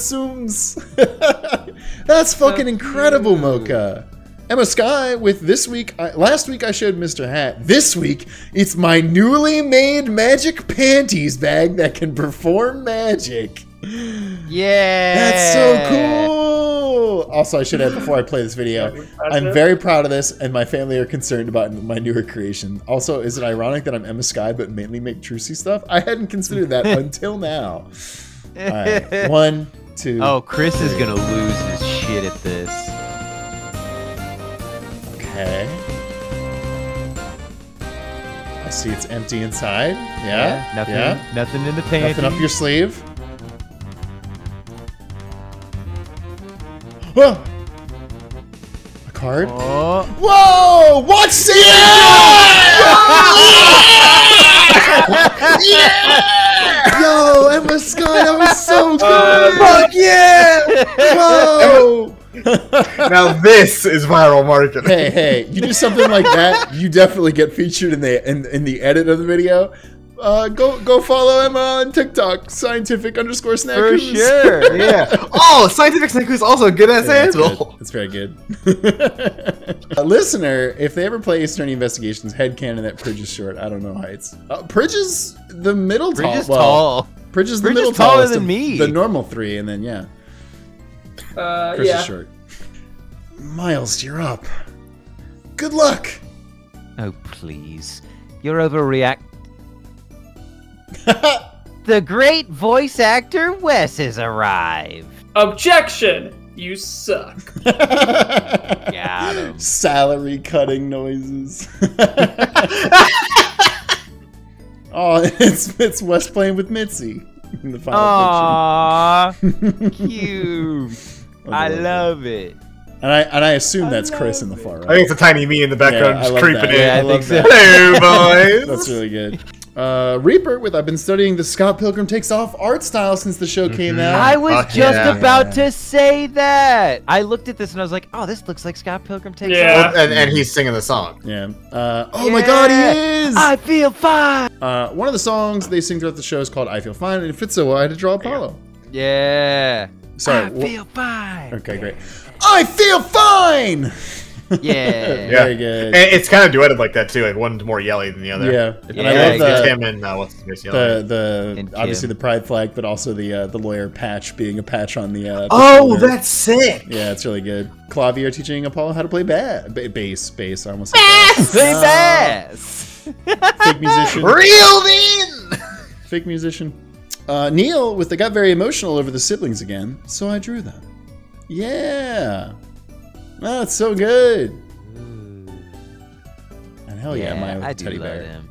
Zooms. That's fucking incredible, Mocha. Emma Sky with this week. I, last week I showed Mr. Hat. This week it's my newly made magic panties bag that can perform magic. Yeah. That's so cool. Also, I should add before I play this video, I'm very proud of this, and my family are concerned about my newer creation. Also, is it ironic that I'm Emma Sky but mainly make Trucy stuff? I hadn't considered that until now. All right, one, two. Oh, Chris is gonna lose his shit at this. Okay. I see it's empty inside. Yeah. nothing. Yeah. Nothing in the panty. Nothing up your sleeve. Whoa! A card? Oh. Whoa! Watch yeah! Yo, Emma Scott, that was so uh, good! Fuck yeah! Whoa! now this is viral marketing. hey, hey, you do something like that, you definitely get featured in the in, in the edit of the video. Uh, go go follow Emma on TikTok, scientific underscore snack. For sure. yeah. Oh, Scientific Snake is also good as Yeah, that's, Anvil. good. That's very good. A listener, if they ever play Ace Attorney Investigations, headcanon that Pridge is short. I don't know heights. Uh, Pridge is the middle Bridge tall. is well, tall. Pridge is the Pridge is middle taller tallest than me. The normal three, and then yeah, Uh, Chris yeah. is short. Miles, you're up. Good luck. Oh please, you're overreact. The great voice actor Wes has arrived. Objection! You suck. Got him. Salary cutting noises. oh, it's it's Wes playing with Mitzi in the final Aww, cute. I love it. And I and I assume I that's Chris in the far right. I think it's a tiny me in the background Yeah, just creeping that. in. Yeah, I love think so. that. Hello, boys. That's really good. Uh, Reaper with I've been studying the Scott Pilgrim Takes Off art style since the show came out. I was Fuck just yeah. about to say that. I looked at this and I was like, "Oh, this looks like Scott Pilgrim takes Yeah. off." and, and he's singing the song. yeah. Uh, oh my God, he is. I feel fine. Uh, one of the songs they sing throughout the show is called "I Feel Fine," and it fits so well. I had to draw Apollo. Yeah. Sorry. I wh- feel fine. okay, great. I feel fine. Yeah. Very good. And it's kind of duetted like that too. Like one's more yelly than the other. Yeah, and Yeah, I I love guess. the, Tim and uh, what's his yelling. the the And obviously Kim. the pride flag, but also the uh, the lawyer patch being a patch on the. Uh, oh, shoulder. that's sick. yeah, it's really good. Klavier teaching Apollo how to play ba- ba- bass, bass. I almost said that. Say Uh, bass. fake musician. Reeled in. fake musician. Uh, Neil with the got very emotional over the siblings again, so I drew them. Yeah, oh, it's so good. Hmm. And hell yeah, Maya with I do teddy bear. him.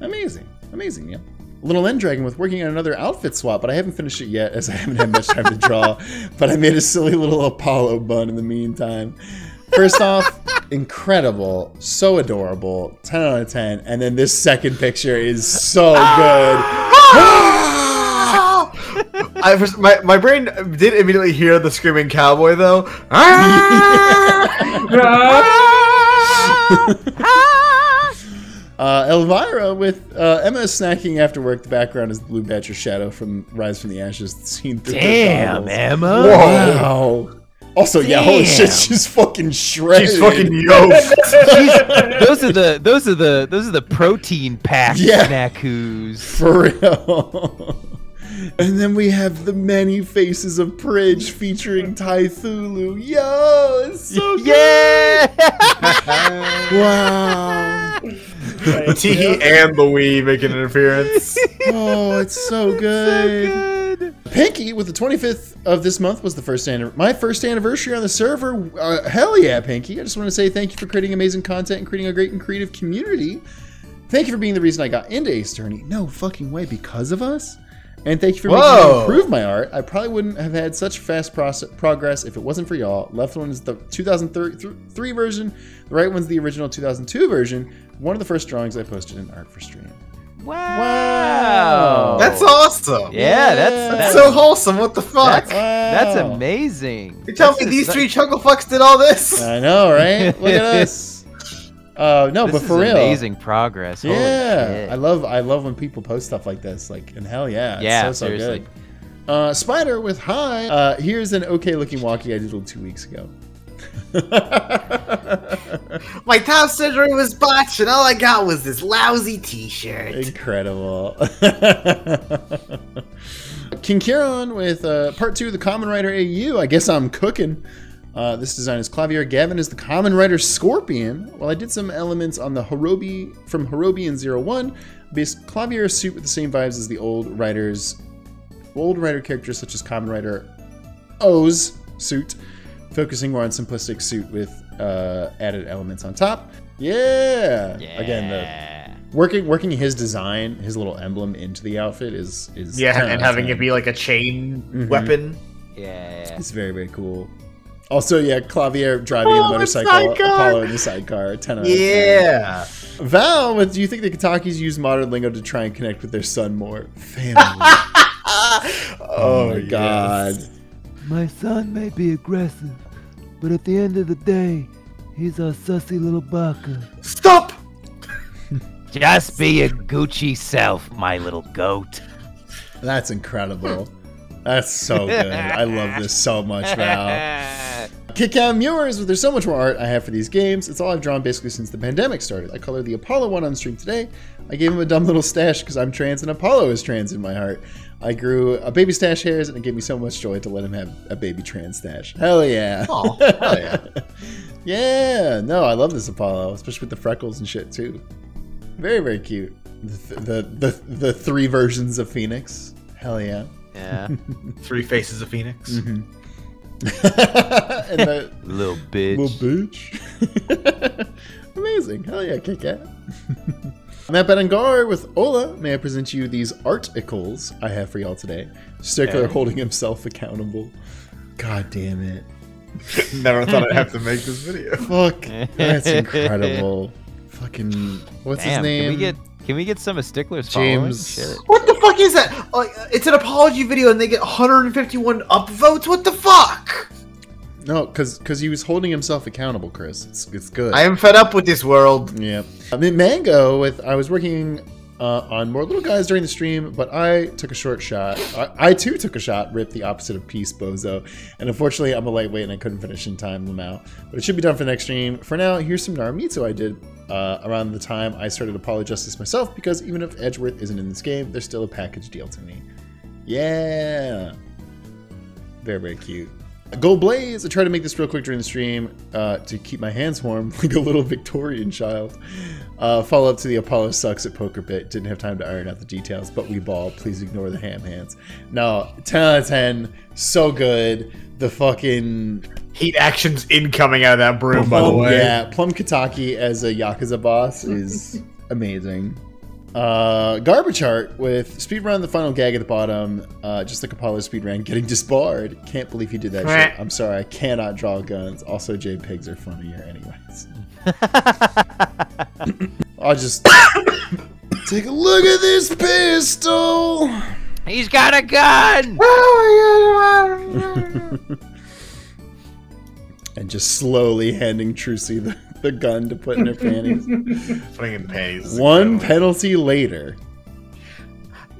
Amazing, amazing, Neil. Little End Dragon with working on another outfit swap, but I haven't finished it yet as I haven't had much time to draw. But I made a silly little Apollo bun in the meantime. First off, incredible, so adorable, 10 out of 10. And then this second picture is so ah! good. Ah! I was, my, my brain did immediately hear the screaming cowboy though. Uh, Elvira with uh, Ema snacking after work. The background is the Blue Badger shadow from Rise from the Ashes, seen through Damn, goggles. Emma. Wow. Also, yeah, holy shit, she's fucking shredded. She's fucking yoked. She's- those are the those are the those are the protein packed Yeah. snackoos. For real. and then we have the many faces of Pridge featuring Tythulu. Yo, it's so good. Yeah. Wow. The T and the Wii making an appearance. Oh, it's so good. Good. Pinky with the 25th of this month was the first anniversary. My first anniversary on the server. Uh, hell yeah, Pinky! I just want to say thank you for creating amazing content and creating a great and creative community. Thank you for being the reason I got into Ace Attorney. No fucking way, because of us. And thank you for making me Whoa. improve my art. I probably wouldn't have had such fast proce- progress if it wasn't for y'all. Left one is the 2003 version. The right one's the original 2002 version. One of the first drawings I posted in Art for Stream. Wow. wow. That's awesome. Yeah, that's Yeah. that's, That's so wholesome. What the fuck? that's, that's amazing. you tell That's me these such- three chuckle fucks did all this? I know, right? Look at us. Uh, no, this but is for real, amazing progress. Holy yeah, shit. I love I love when people post stuff like this. Like, and hell yeah, it's Yeah, so, so seriously. good. Uh, Spider with hi. Uh, here's an okay looking Wocky I did two weeks ago. My top surgery was botched, and all I got was this lousy T-shirt. Incredible. King Kieran with uh, part two of the Common Writer AU. I guess I'm cooking. Uh, this design is Klavier. Gavin is the Kamen Rider Scorpion. Well, I did some elements on the Horobi from Horobi and Zero One. Based Klavier suit with the same vibes as the old Riders, old Rider characters such as Kamen Rider O's suit, focusing more on simplistic suit with uh, added elements on top. Yeah. Yeah. Again, the working working his design, his little emblem into the outfit is is Yeah, and having it be like a chain Mhm. weapon. yeah. It's very very cool. Also, yeah, Klavier driving in the Oh, the motorcycle. Apollo in the sidecar, ten out of 10. Yeah. Val, do you think the Kitakis use modern lingo to try and connect with their son more? Family. Oh, oh my yes. god. My son may be aggressive, but at the end of the day, he's a sussy little baka. Stop! Just be your Gucci self, my little goat. That's incredible. That's so good. I love this so much, Val. Kickout Mewers, there's so much more art I have for these games. It's all I've drawn basically since the pandemic started. I colored the Apollo one on stream today. I gave him a dumb little stash because I'm trans and Apollo is trans in my heart. I grew a baby stash hairs and it gave me so much joy to let him have a baby trans stash. Hell yeah. Oh, hell yeah. yeah, no, I love this Apollo, especially with the freckles and shit too. Very, very cute. The, the, the, the three versions of Phoenix. Hell yeah. Yeah. Three Faces of Phoenix. Mm-hmm. and the, Little bitch. Little bitch. Amazing. Hell yeah, Kit Kat. Matt Berengar with Ola. May I present you these articles I have for y'all today? Stickler Okay. holding himself accountable. God damn it. Never thought I'd have to make this video. Fuck. That's incredible. Fucking. What's Damn, his name? Can we get can we get some of Stickler's following? James. Shit. What the fuck is that? Like, it's an apology video and they get 151 upvotes? What the fuck? No, because because he was holding himself accountable, Chris. It's it's good. I am fed up with this world. Yeah. I mean, Mango with I was working uh, on more little guys during the stream, but I took a short shot. I, I too took a shot, ripped the opposite of peace, bozo. And unfortunately, I'm a lightweight and I couldn't finish in time, Lamau. But it should be done for the next stream. For now, here's some Narumitsu I did uh, around the time I started Apollo Justice myself, because even if Edgeworth isn't in this game, there's still a package deal to me. Yeah. Very, very cute. Go Blaze! I tried to make this real quick during the stream uh, to keep my hands warm like a little Victorian child. Uh, follow up to the Apollo sucks at Poker Bit. Didn't have time to iron out the details, but we ball. Please ignore the ham hands. No, 10 out of 10. So good. The fucking. Heat actions incoming out of that broom, by the way. Yeah, Plum Kitaki as a Yakuza boss is amazing. Uh, garbage art with speedrun the final gag at the bottom, uh, just like Apollo speedrun getting disbarred. Can't believe he did that shit. I'm sorry, I cannot draw guns. Also, JPEGs are funnier, anyways. I'll just take a look at this pistol. He's got a gun. And just slowly handing Trucy the, the gun to put in her panties. Putting in panties. One incredible. penalty later.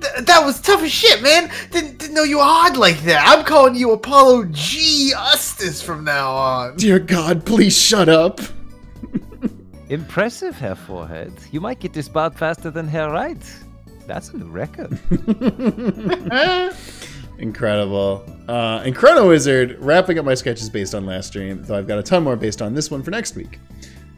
Th- that was tough as shit, man. Didn't, didn't know you were hard like that. I'm calling you Apollo G. Ustis from now on. Dear God, please shut up. Impressive, Herr Forehead. You might get this bout faster than Herr Right. That's a new record. Incredible. Uh, and Chrono Wizard, wrapping up my sketches based on last stream, though I've got a ton more based on this one for next week.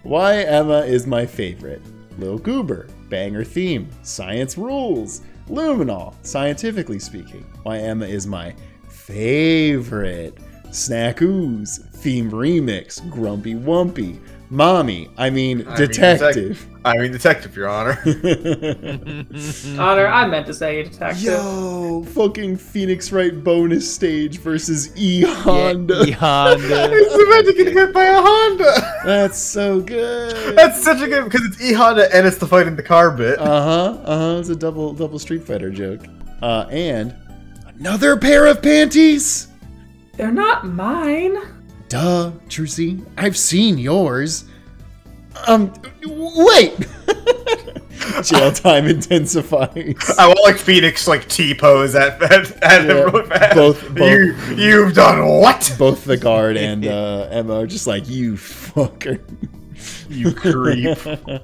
Why Ema is my favorite. Lil Goober, banger theme, science rules, Luminol, scientifically speaking. Why Ema is my favorite. Snack Ooze, theme remix, Grumpy Wumpy, Mommy, I mean, I mean, detective. I mean, detective, Your Honor. Honor, I meant to say detective. Yo, fucking Phoenix Wright bonus stage versus E Honda. E Honda. He's about to get hit by a Honda. That's so good. That's such a good because it's E Honda and it's the fight in the car bit. Uh huh. Uh huh. It's a double double Street Fighter joke. Uh, and another pair of panties. They're not mine. Duh, Trucy. I've seen yours. Um, wait. Jail time intensifies. I want like Phoenix like T pose at at, at Yeah, him really fast. both- both. You you've done what? Both the guard and uh, Ema are just like, you fucker. You creep.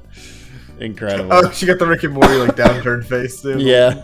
Incredible. Oh, she got the Rick and Morty like downturned face too. yeah.